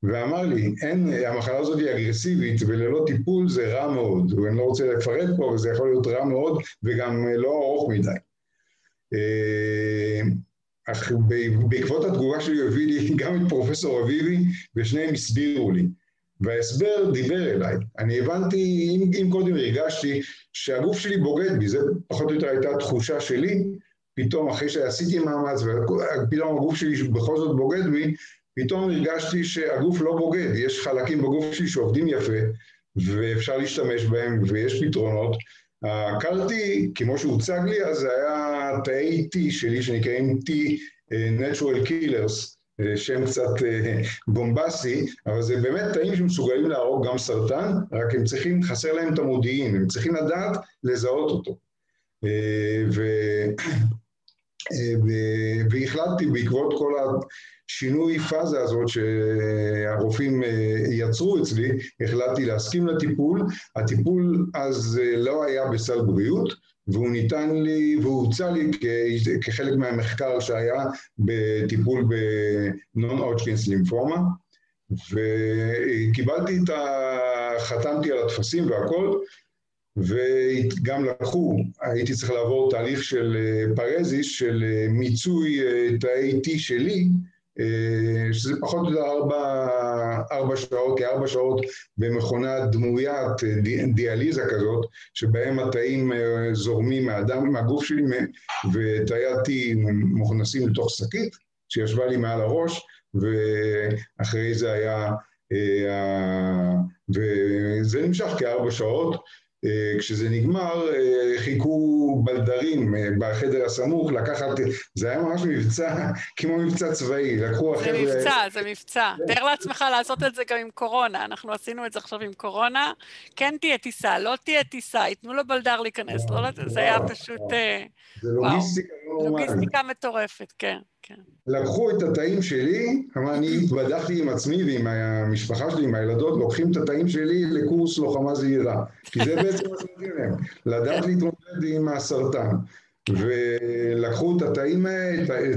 ואמר לי, אין, המחלה הזאת היא אגרסיבית וללא טיפול זה רע מאוד, ואני לא רוצה לפרט פה, וזה יכול להיות רע מאוד וגם לא ארוך מדי. אה, אך בעקבות התגובה שלי הביא לי <laughs> גם את פרופסור אביבי, ושניהם הסבירו לי. וההסבר דיבר אליי. אני הבנתי, אם, אם קודם הרגשתי שהגוף שלי בוגד בי, זה פחות או יותר הייתה התחושה שלי, פתאום אחרי שעשיתי מאמץ ופתאום הגוף שלי בכל זאת בוגד בי, פתאום הרגשתי שהגוף לא בוגד, יש חלקים בגוף שלי שעובדים יפה ואפשר להשתמש בהם ויש פתרונות. הקרתי, כמו שהוצג לי, אז זה היה תאי T שלי שנקראים T אה, Natural Killers, אה, שם קצת אה, בומבסי, אבל זה באמת תאים שמסוגלים להרוג גם סרטן, רק הם צריכים, חסר להם את המודיעין, הם צריכים לדעת לזהות אותו. ו... והחלטתי בעקבות כל השינוי פאזה הזאת שהרופאים אה, יצרו אצלי, החלטתי להסכים לטיפול. הטיפול אז אה, לא היה בסל בריאות, והוא ניתן לי, והוא הוצע לי כחלק מהמחקר שהיה בטיפול בנון אוצ'קינס לימפומה, וקיבלתי את ה... חתמתי על הטפסים והכל, וגם לקחו, הייתי צריך לעבור תהליך של אה, פרזיס, של מיצוי תאי T שלי, שזה פחות או יותר ארבע, ארבע שעות, כארבע שעות במכונה דמוית דיאליזה כזאת, שבהם התאים זורמים מהדם, מהגוף שלי, ותאי ה-T מוכנסים לתוך שקית שישבה לי מעל הראש, ואחרי זה היה, וזה נמשך כארבע שעות. אה, כשזה נגמר, אה, חיכו בלדרים אה, בחדר הסמוך לקחת, זה היה ממש מבצע, <laughs> כמו מבצע צבאי, לקחו זה החבר'ה... מבצע, זה מבצע. תאר לעצמך לעשות את זה גם עם קורונה. אנחנו עשינו את זה עכשיו עם קורונה. כן תהיה טיסה, לא תהיה טיסה, ייתנו לבלדר להיכנס, לא זה היה פשוט... זה. לוגיסטיקה לא. לוגיסטיקה מטורפת, כן. לקחו את התאים שלי, אבל אני התבדחתי עם עצמי ועם המשפחה שלי, עם הילדות, לוקחים את התאים שלי לקורס לוחמה זהירה. כי זה בעצם מה שנותנים להם, לדעת להתמודד עם הסרטן. ולקחו את התאים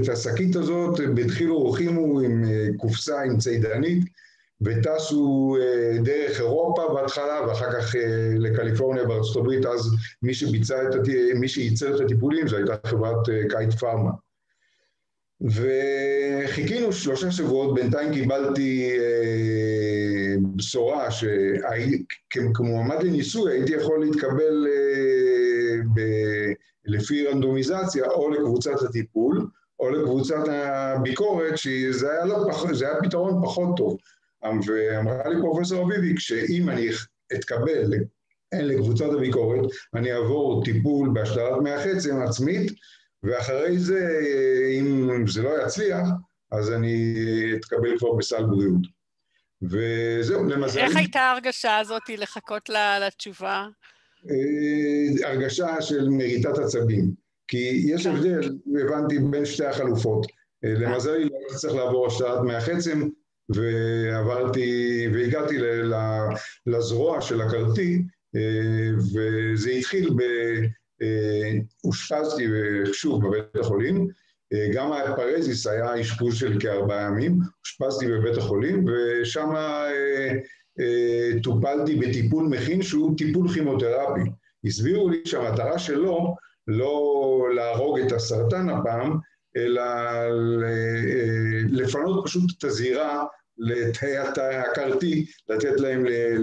את השקית הזאת, בדחילו ורחימו עם אה, קופסה עם צידנית, וטסו אה, דרך אירופה בהתחלה, ואחר כך אה, לקליפורניה בארצות הברית, אז מי שביצע את, הט- מי שייצר את הטיפולים זו הייתה חברת קייט פארמה. וחיכינו שלושה שבועות, בינתיים קיבלתי אה, בשורה שכמועמד לניסוי הייתי יכול להתקבל אה, ב, לפי רנדומיזציה או לקבוצת הטיפול או לקבוצת הביקורת, שזה היה, לא זה היה פתרון פחות טוב. ואמרה לי פרופסור אביבי, שאם אני אתקבל לקבוצת הביקורת, אני אעבור טיפול בהשתלת מח עצם עצמית, ואחרי זה, אם זה לא יצליח, אז אני אתקבל כבר בסל בריאות. וזהו, למזלי... איך הייתה ההרגשה הזאת לחכות לתשובה? אה, הרגשה של מריטת עצבים. כי יש כן. הבדל, הבנתי, בין שתי החלופות. אה, למזלי, לא הייתי צריך לעבור השתלת מח עצם, ועברתי, והגעתי לזרוע של הקרטי, אה, וזה התחיל ב... אה, אושפזתי שוב בבית החולים, אה, גם הפרזיס היה אשפוז של כארבעה ימים, אושפזתי בבית החולים ושם טופלתי בטיפול מכין שהוא טיפול כימותרפי. הסבירו לי שהמטרה שלו לא להרוג את הסרטן הפעם, אלא אה, לפנות פשוט את הזירה לתאי הקרטי, לתת להם אה,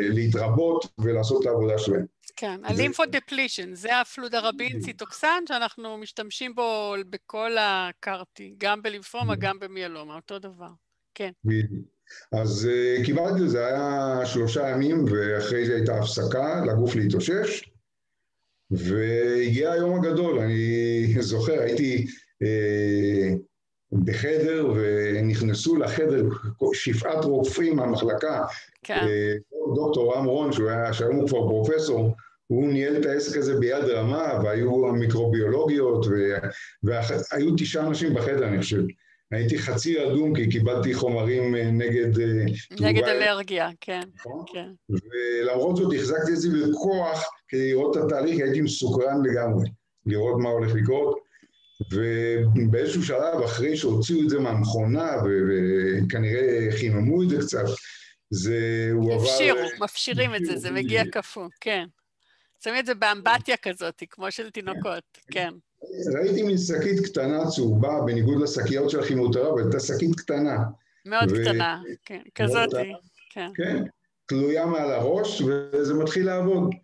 להתרבות ולעשות את העבודה שלהם. כן, הלימפודפלישן, זה הפלודרבין. ציטוקסן שאנחנו משתמשים בו בכל הקארטי, גם בלימפומה. גם במיאלומה, אותו דבר. כן. אז uh, קיבלתי זה, היה שלושה ימים, ואחרי זה הייתה הפסקה לגוף להתאושש, והגיע היום הגדול, אני <laughs> זוכר, הייתי uh, בחדר, ונכנסו לחדר שפעת רופאים מהמחלקה, כן, אה, דוקטור רם רון, שהיום הוא כבר פרופסור, הוא ניהל את העסק הזה ביד רמה, והיו המיקרוביולוגיות, ו- והיו תשעה אנשים בחדר, אני חושב. הייתי חצי אדום כי קיבלתי חומרים אה, נגד... אה, נגד אלרגיה, כן, נכון? כן. ולמרות זאת החזקתי את זה בכוח כדי לראות את התהליך, הייתי מסוקרן לגמרי, לראות מה הולך לקרות. ובאיזשהו שלב, אחרי שהוציאו את זה מהמכונה, וכנראה חיממו את זה קצת, זה, הוא עבר... הפשירו, מפשירים את זה, זה מגיע. קפוא, כן. שמים את זה באמבטיה כזאת, כמו של תינוקות, כן. ראיתי מין שקית קטנה צהובה, בניגוד לשקיות של הכימותרפיה, הייתה שקית קטנה, מאוד ו- קטנה, כן, כזאתי. כן. כן, תלויה מעל הראש, וזה מתחיל לעבוד.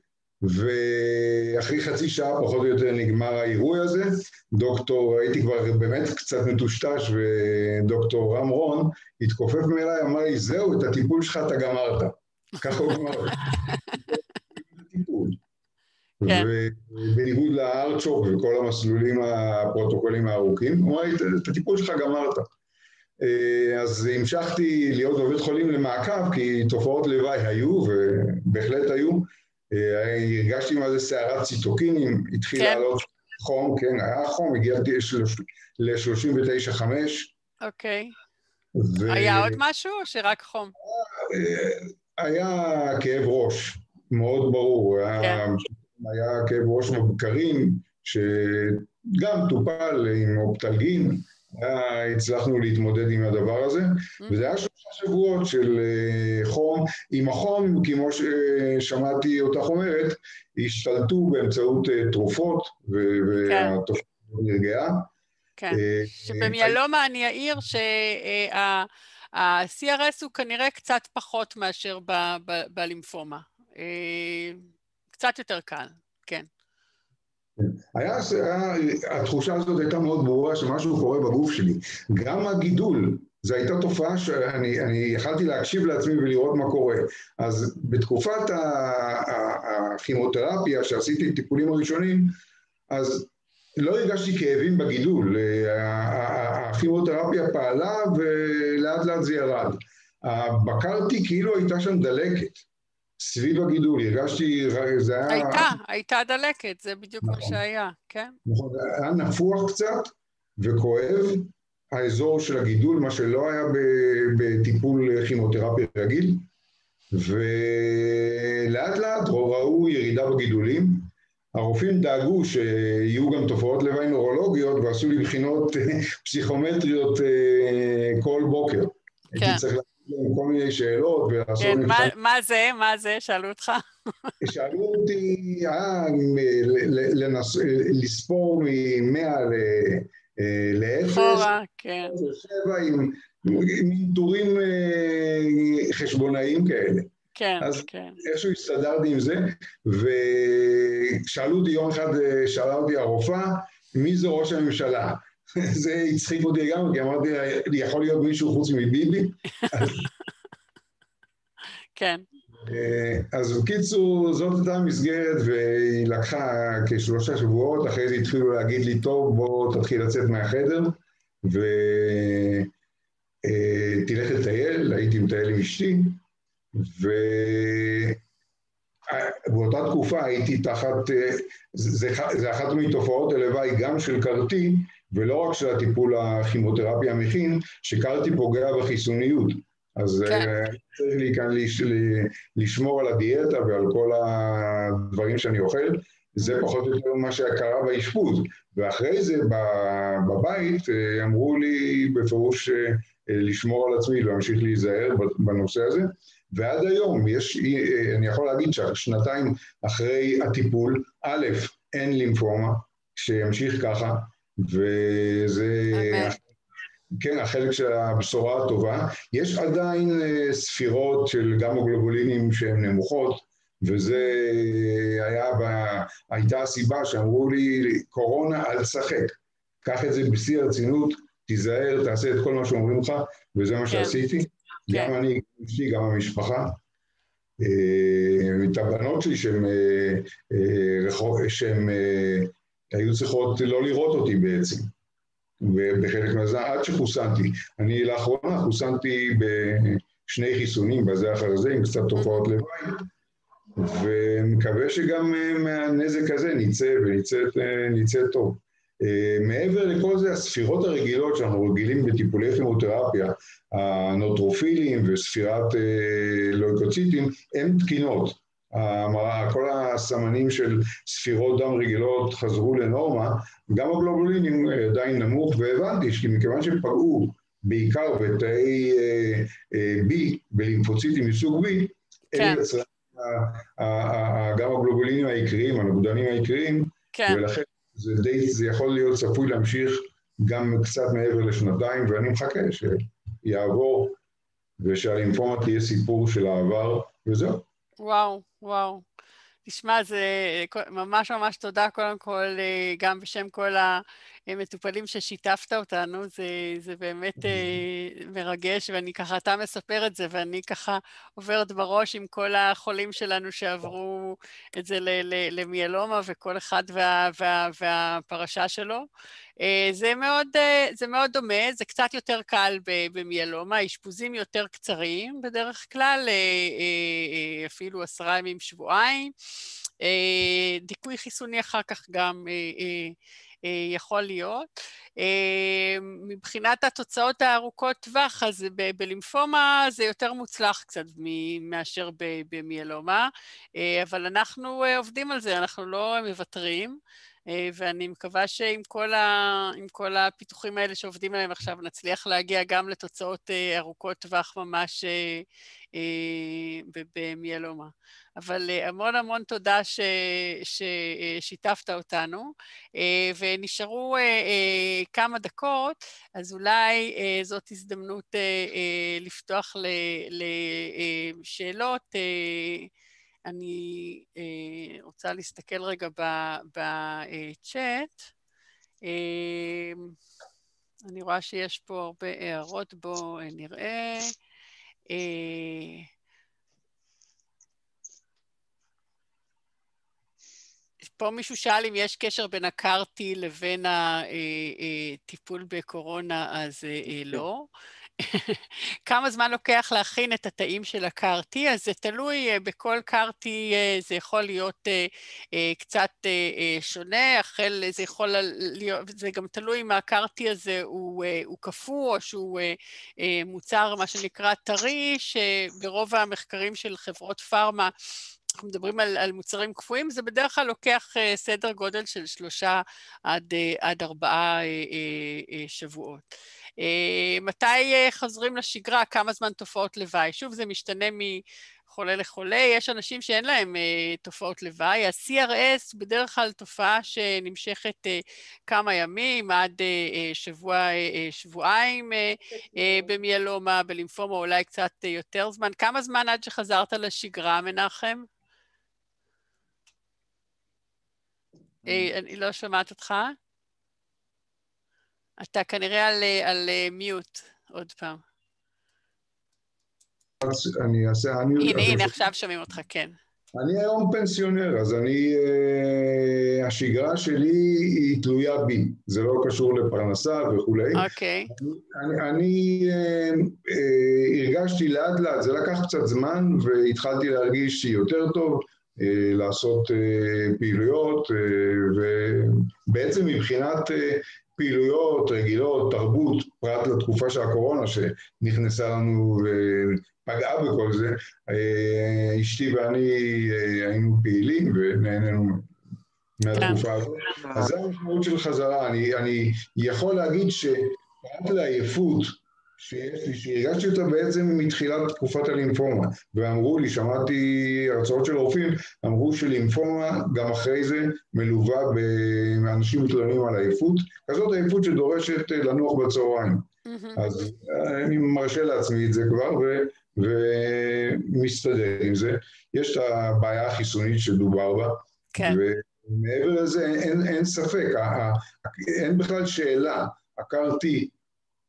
ואחרי חצי שעה פחות או יותר נגמר העירוי הזה, דוקטור, הייתי כבר באמת קצת מטושטש, ודוקטור רם רון התכופף מאליי, אמר לי, זהו, את הטיפול שלך אתה גמרת. <laughs> ככה הוא אמר. הטיפול. כן. ובניגוד לארצ'וק וכל המסלולים הפרוטוקולים הארוכים, הוא אמר לי, "את- את הטיפול שלך גמרת. אה, אז המשכתי להיות בבית חולים למעקב, כי תופעות לוואי היו, ובהחלט היו. אה, הרגשתי מה זה סערת ציטוקינים, התחיל כן. לעלות חום, כן, היה חום, הגעתי ל-39.5. אוקיי. היה עוד משהו או שרק חום? היה כאב ראש, מאוד ברור. היה, כן. היה כאב ראש בבקרים, שגם טופל עם אופטלגין, הצלחנו להתמודד עם הדבר הזה, וזה היה שלושה שבועות של אה, חום. עם החום, כמו ששמעתי אותך אומרת, השתלטו באמצעות אה, תרופות, כן. והתופעה נרגעה. כן. אה, שבמיאלומה אני אעיר שה-CRS הוא כנראה קצת פחות מאשר בלימפומה. אה, קצת יותר קל, כן. היה, היה, התחושה הזאת הייתה מאוד ברורה שמשהו קורה בגוף שלי. גם הגידול זו הייתה תופעה שאני יכלתי להקשיב לעצמי ולראות מה קורה. אז בתקופת הכימותרפיה, שעשיתי את הטיפולים הראשונים, אז לא הרגשתי כאבים בגידול. הכימותרפיה פעלה ולאט לאט זה ירד. בקרתי כאילו הייתה שם דלקת. סביב הגידול, הרגשתי, זה היה... הייתה, הייתה דלקת, זה בדיוק נכון. מה שהיה, כן? נכון, היה נפוח קצת וכואב, האזור של הגידול, מה שלא היה בטיפול כימותרפי רגיל, ולאט לאט ראו ירידה בגידולים. הרופאים דאגו שיהיו גם תופעות לוואי נורולוגיות ועשו לי בחינות <laughs> פסיכומטריות אה, כל בוקר. כן. הייתי צריך כל מיני שאלות ולעשות... כן, מה, מה זה? מה זה? שאלו אותך? שאלו אותי, אה, לנס... לספור מ-100 ל... אה, לאפס. אחורה, כן. שבע עם, עם טורים אה, חשבונאיים כאלה. כן, אז כן. אז איכשהו הסתדרתי עם זה, ושאלו אותי יום אחד, אה, שאלה אותי הרופאה, מי זה ראש הממשלה? <laughs> זה הצחיק אותי גם, כי אמרתי, יכול להיות מישהו חוץ מביבי? <laughs> כן. אז בקיצור, זאת הייתה המסגרת, והיא לקחה כשלושה שבועות, אחרי זה התחילו להגיד לי, טוב, בוא תתחיל לצאת מהחדר, ותלך לטייל, הייתי מטייל עם אשתי, ובאותה תקופה הייתי תחת, זה, זה אחת מתופעות הלוואי גם של קרתי, ולא רק של הטיפול הכימותרפי המכין, שקרתי פוגע בחיסוניות. אז כן. אה, צריך לי כאן לש, לשמור על הדיאטה ועל כל הדברים שאני אוכל, זה פחות או יותר מה שקרה באשפוז. ואחרי זה בבית אה, אמרו לי בפירוש אה, לשמור על עצמי ולהמשיך להיזהר בנושא הזה. ועד היום יש, אני יכול להגיד ששנתיים אחרי הטיפול, א', אין לימפומה, שימשיך ככה, וזה... כן, החלק של הבשורה הטובה. יש עדיין אה, ספירות של גמוגלובולינים שהן נמוכות, וזה היה, הייתה הסיבה שאמרו לי, קורונה, אל תשחק. קח את זה בשיא הרצינות, תיזהר, תעשה את כל מה שאומרים לך, וזה מה כן. שעשיתי. כן. גם אני, גם המשפחה. אה, את הבנות שלי שהן אה, היו צריכות לא לראות אותי בעצם. בחלק מהזמן, עד שחוסנתי. אני לאחרונה חוסנתי בשני חיסונים, בזה אחר זה, עם קצת תופעות לוואי, ומקווה שגם אה, מהנזק הזה נצא ונצא טוב. אה, מעבר לכל זה, הספירות הרגילות שאנחנו רגילים בטיפולי כימותרפיה, הנוטרופילים וספירת אה, לויקוציטים, הן תקינות. כל הסמנים של ספירות דם רגילות חזרו לנורמה, גם הגלובולינים עדיין נמוך, והבנתי שמכיוון שפגעו בעיקר בתאי אה, אה, B, בלימפוציטים מסוג B, כן. גם הגלובולינים העיקריים, הנוגדנים העיקריים, כן. ולכן זה, די, זה יכול להיות צפוי להמשיך גם קצת מעבר לשנתיים, ואני מחכה שיעבור ושהלימפומה תהיה סיפור של העבר, וזהו. וואו, וואו. תשמע, זה ממש ממש תודה קודם כל, אה, גם בשם כל המטופלים ששיתפת אותנו, זה, זה באמת אה, מרגש, ואני ככה, אתה מספר את זה, ואני ככה עוברת בראש עם כל החולים שלנו שעברו את זה למיאלומה, וכל אחד וה, וה, והפרשה שלו. אה, זה מאוד, זה מאוד דומה, זה קצת יותר קל במיאלומה, אשפוזים יותר קצרים בדרך כלל, אפילו עשרה ימים, שבועיים. דיכוי חיסוני אחר כך גם אה, יכול להיות. אה, מבחינת התוצאות הארוכות טווח, אז בלימפומה זה יותר מוצלח קצת מאשר במיאלומה, אה, אבל אנחנו עובדים על זה, אנחנו לא מוותרים. ואני מקווה שעם כל, ה, כל הפיתוחים האלה שעובדים עליהם עכשיו, נצליח להגיע גם לתוצאות ארוכות טווח ממש במיאלומה. אבל אה, המון המון תודה ש, ששיתפת אותנו, אה, ונשארו אה, כמה דקות, אז אולי זאת הזדמנות לפתוח לשאלות. אני רוצה להסתכל רגע בצ'אט. אני רואה שיש פה הרבה הערות, בואו נראה. פה מישהו שאל אם יש קשר בין הקארטי לבין הטיפול בקורונה, אז לא. <laughs> כמה זמן לוקח להכין את התאים של הקארטי? אז זה תלוי, בכל קארטי זה יכול להיות קצת שונה, החל זה יכול להיות, זה גם תלוי אם הקארטי הזה הוא, הוא קפוא או שהוא מוצר, מה שנקרא טרי, שברוב המחקרים של חברות פארמה אנחנו מדברים על, על מוצרים קפואים, זה בדרך כלל לוקח uh, סדר גודל של שלושה עד, uh, עד ארבעה uh, שבועות. מתי חוזרים לשגרה? כמה זמן תופעות לוואי? שוב, זה משתנה מחולה לחולה. יש אנשים שאין להם תופעות לוואי. ה-CRS בדרך כלל תופעה שנמשכת כמה ימים, עד שבוע, שבועיים במיאלומה, בלימפומה אולי קצת יותר זמן. כמה זמן עד שחזרת לשגרה, מנחם? אה, אני לא שומעת אותך. אתה כנראה על, על מיוט עוד פעם. אני אעשה... אני... הנה, הנה, עכשיו שומעים אותך, כן. אני היום פנסיונר, אז אני... אה, השגרה שלי היא תלויה בי. זה לא קשור לפרנסה וכולי. אוקיי. אני, אני אה, אה, הרגשתי לאט לאט, זה לקח קצת זמן, והתחלתי להרגיש יותר טוב. אה, לעשות אה, פעילויות, אה, ובעצם מבחינת פעילויות רגילות, תרבות, פרט לתקופה של הקורונה שנכנסה לנו ופגעה בכל זה, אשתי ואני היינו פעילים ונהנינו מהתקופה הזאת. אז זה המשמעות של חזרה. אני, אני יכול להגיד שפרט לעייפות שיש לי, שהרגשתי אותה בעצם מתחילת תקופת הלימפומה, ואמרו לי, שמעתי הרצאות של רופאים, אמרו שלימפומה גם אחרי זה מלווה באנשים מתלוננים על עייפות, כזאת עייפות שדורשת לנוח בצהריים. Mm-hmm. אז אני מרשה לעצמי את זה כבר, ו... ומסתדר עם זה. יש את הבעיה החיסונית שדובר בה, כן. ומעבר לזה אין, אין ספק, אין בכלל שאלה, הכרתי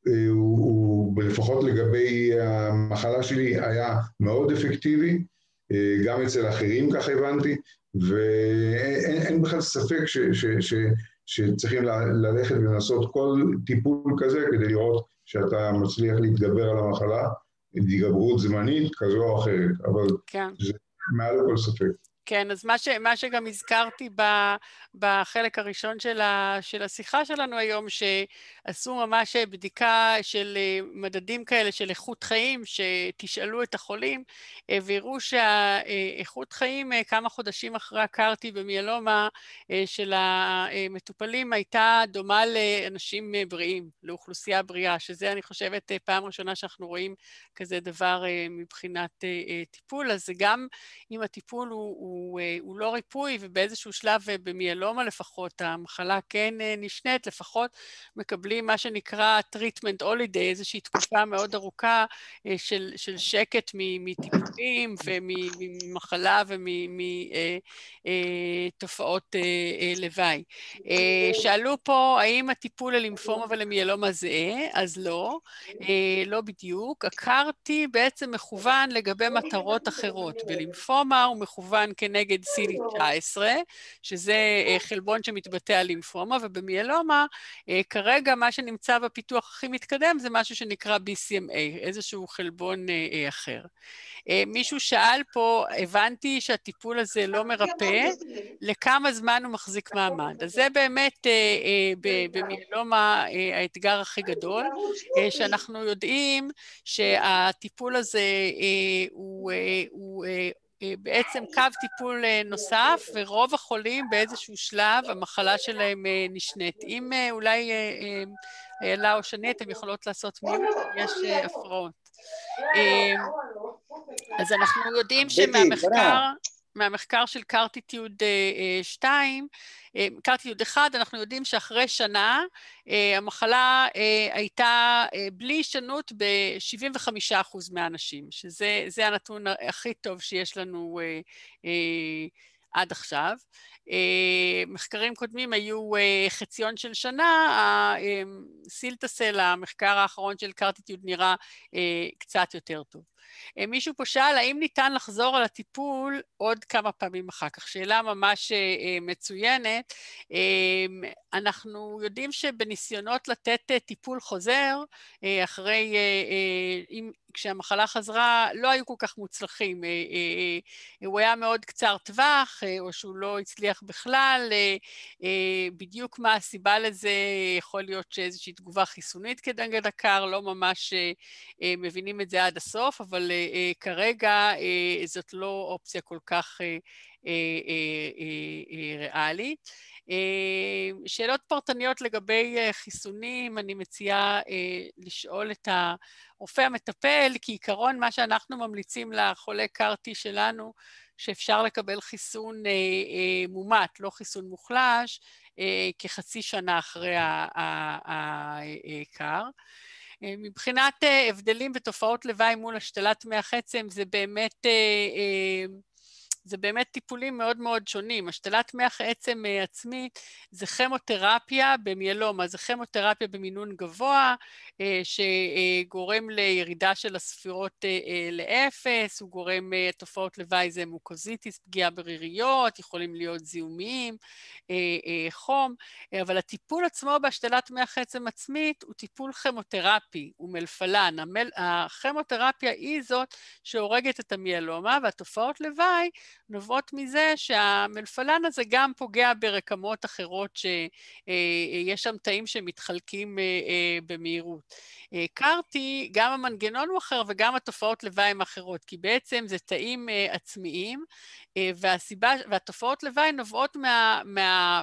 אה, הוא, הוא לפחות לגבי המחלה שלי היה מאוד אפקטיבי, אה, גם אצל אחרים כך הבנתי, ואין בכלל ספק ש, ש, ש, שצריכים ללכת ולעשות כל טיפול כזה כדי לראות שאתה מצליח להתגבר על המחלה, התגברות זמנית כזו או אחרת, אבל כן. זה מעל לכל ספק. כן, אז מה, ש, מה שגם הזכרתי ב, בחלק הראשון של, ה, של השיחה שלנו היום, שעשו ממש בדיקה של אה, מדדים כאלה של איכות חיים, שתשאלו את החולים, אה, ויראו שהאיכות חיים אה, כמה חודשים אחרי הקרתי במיאלומה של המטופלים הייתה דומה לאנשים בריאים, לאוכלוסייה בריאה, שזה אני חושבת פעם ראשונה שאנחנו רואים כזה דבר מבחינת טיפול, אז גם אם הטיפול הוא, הוא, הוא לא ריפוי ובאיזשהו שלב במיאלומה לפחות, המחלה כן נשנית, לפחות מקבלים מה שנקרא treatment holiday, איזושהי תקופה מאוד ארוכה של, של שקט מטיפולים וממחלה ומתופעות לוואי. שאלו פה, האם הטיפול ללימפומה ולמיאלומה זהה? אז לא, לא בדיוק. הקרתי בעצם מכוון לגבי מטרות אחרות. בלימפומה הוא מכוון כנגד CD19, שזה חלבון שמתבטא על לימפומה, ובמיאלומה, כרגע מה שנמצא בפיתוח הכי מתקדם זה משהו שנקרא BCMA, איזשהו חלבון אחר. מישהו שאל פה, הבנתי שהטיפול הזה לא מרפא, לכמה זמן הוא מחזיק מעמד. אז זה באמת במיאלומה האתגר הכי גדול, שאנחנו יודעים שהטיפול הזה הוא, הוא בעצם קו טיפול נוסף, ורוב החולים באיזשהו שלב המחלה שלהם נשנית. אם אולי איילה או שני, אתן יכולות לעשות מיוט, יש הפרעות. אז אנחנו יודעים שמהמחקר... מהמחקר של קרטיטיוד 2, קרטיטיוד 1, אנחנו יודעים שאחרי שנה המחלה הייתה בלי הישנות ב-75% מהאנשים, שזה הנתון הכי טוב שיש לנו עד עכשיו. מחקרים קודמים היו חציון של שנה, סילטסל, המחקר האחרון של קרטיטיוד נראה קצת יותר טוב. מישהו פה שאל האם ניתן לחזור על הטיפול עוד כמה פעמים אחר כך. שאלה ממש מצוינת. אנחנו יודעים שבניסיונות לתת טיפול חוזר, אחרי, אם, כשהמחלה חזרה, לא היו כל כך מוצלחים. הוא היה מאוד קצר טווח, או שהוא לא הצליח בכלל. בדיוק מה הסיבה לזה, יכול להיות שאיזושהי תגובה חיסונית כנגד הקר, לא ממש מבינים את זה עד הסוף, אבל כרגע זאת לא אופציה כל כך ריאלית. שאלות פרטניות לגבי חיסונים, אני מציעה לשאול את הרופא המטפל, כי עיקרון מה שאנחנו ממליצים לחולה קארטי שלנו, שאפשר לקבל חיסון מומט, לא חיסון מוחלש, כחצי שנה אחרי הקר. מבחינת הבדלים ותופעות לוואי מול השתלת מח עצם, זה באמת... זה באמת טיפולים מאוד מאוד שונים. השתלת מח עצם עצמית זה כימותרפיה במיילומה, זה כימותרפיה במינון גבוה, שגורם לירידה של הספירות לאפס, הוא גורם תופעות לוואי זה מוקוזיטיס, פגיעה בריריות, יכולים להיות זיהומיים, חום, אבל הטיפול עצמו בהשתלת מח עצם עצמית הוא טיפול כימותרפי, הוא מלפלן. הכימותרפיה היא זאת שהורגת את המיילומה, והתופעות לוואי נובעות מזה שהמלפלן הזה גם פוגע ברקמות אחרות שיש שם תאים שמתחלקים במהירות. קרתי, גם המנגנון הוא אחר וגם התופעות לוואי הן אחרות, כי בעצם זה תאים עצמיים, והסיבה, והתופעות לוואי נובעות מה... מה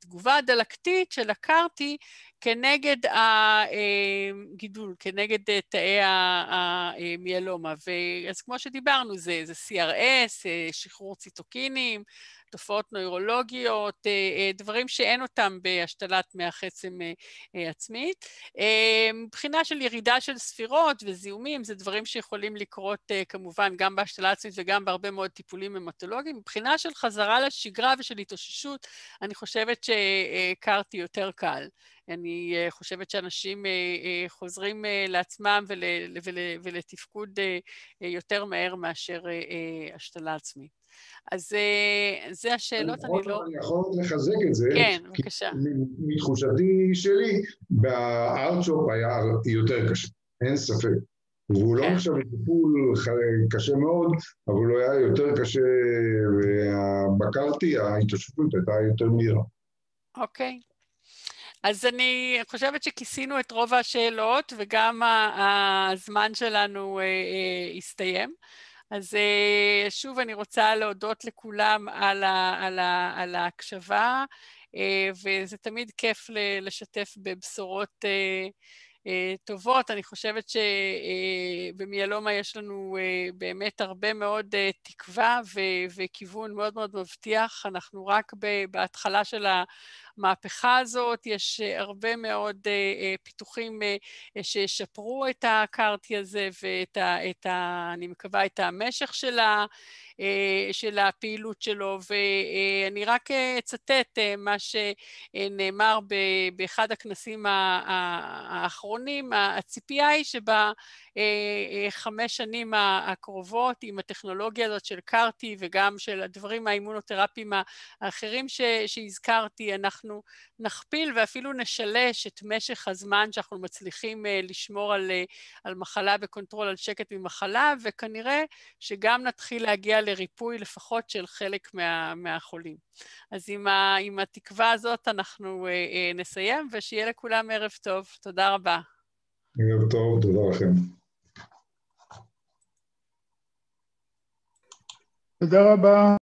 תגובה הדלקתית של הקרתי כנגד הגידול, כנגד תאי המיאלומה. אז כמו שדיברנו, זה, זה CRS, שחרור ציטוקינים, תופעות נוירולוגיות, דברים שאין אותם בהשתלת מח עצם עצמית. מבחינה של ירידה של ספירות וזיהומים, זה דברים שיכולים לקרות כמובן גם בהשתלה עצמית וגם בהרבה מאוד טיפולים המטולוגיים. מבחינה של חזרה לשגרה ושל התאוששות, אני חושבת שהכרתי יותר קל. אני חושבת שאנשים חוזרים לעצמם ול, ול, ולתפקוד יותר מהר מאשר השתלה עצמית. אז זה השאלות, אני לא... אני יכול לחזק את זה. כן, בבקשה. מתחושתי שלי, בארצ'ופ היה יותר קשה, אין ספק. והוא לא נחשב לטיפול קשה מאוד, אבל הוא היה יותר קשה, ובקרתי, ההתאוששות הייתה יותר מהירה. אוקיי. אז אני חושבת שכיסינו את רוב השאלות, וגם הזמן שלנו הסתיים. אז שוב, אני רוצה להודות לכולם על, ה, על, ה, על ההקשבה, וזה תמיד כיף לשתף בבשורות טובות. אני חושבת שבמיאלומה יש לנו באמת הרבה מאוד תקווה וכיוון מאוד מאוד מבטיח. אנחנו רק בהתחלה של המהפכה הזאת, יש הרבה מאוד פיתוחים שישפרו את הקארטי הזה ואת ה... את ה אני מקווה, את המשך של ה... של הפעילות שלו, ואני רק אצטט מה שנאמר באחד הכנסים האחרונים, הציפייה היא שבחמש שנים הקרובות עם הטכנולוגיה הזאת של קארטי וגם של הדברים האימונותרפיים האחרים שהזכרתי, אנחנו נכפיל ואפילו נשלש את משך הזמן שאנחנו מצליחים לשמור על, על מחלה ב control, על שקט ממחלה, וכנראה שגם נתחיל להגיע לריפוי לפחות של חלק מה, מהחולים. אז עם, ה, עם התקווה הזאת אנחנו נסיים, ושיהיה לכולם ערב טוב. תודה רבה. ערב טוב, תודה לכם. תודה רבה.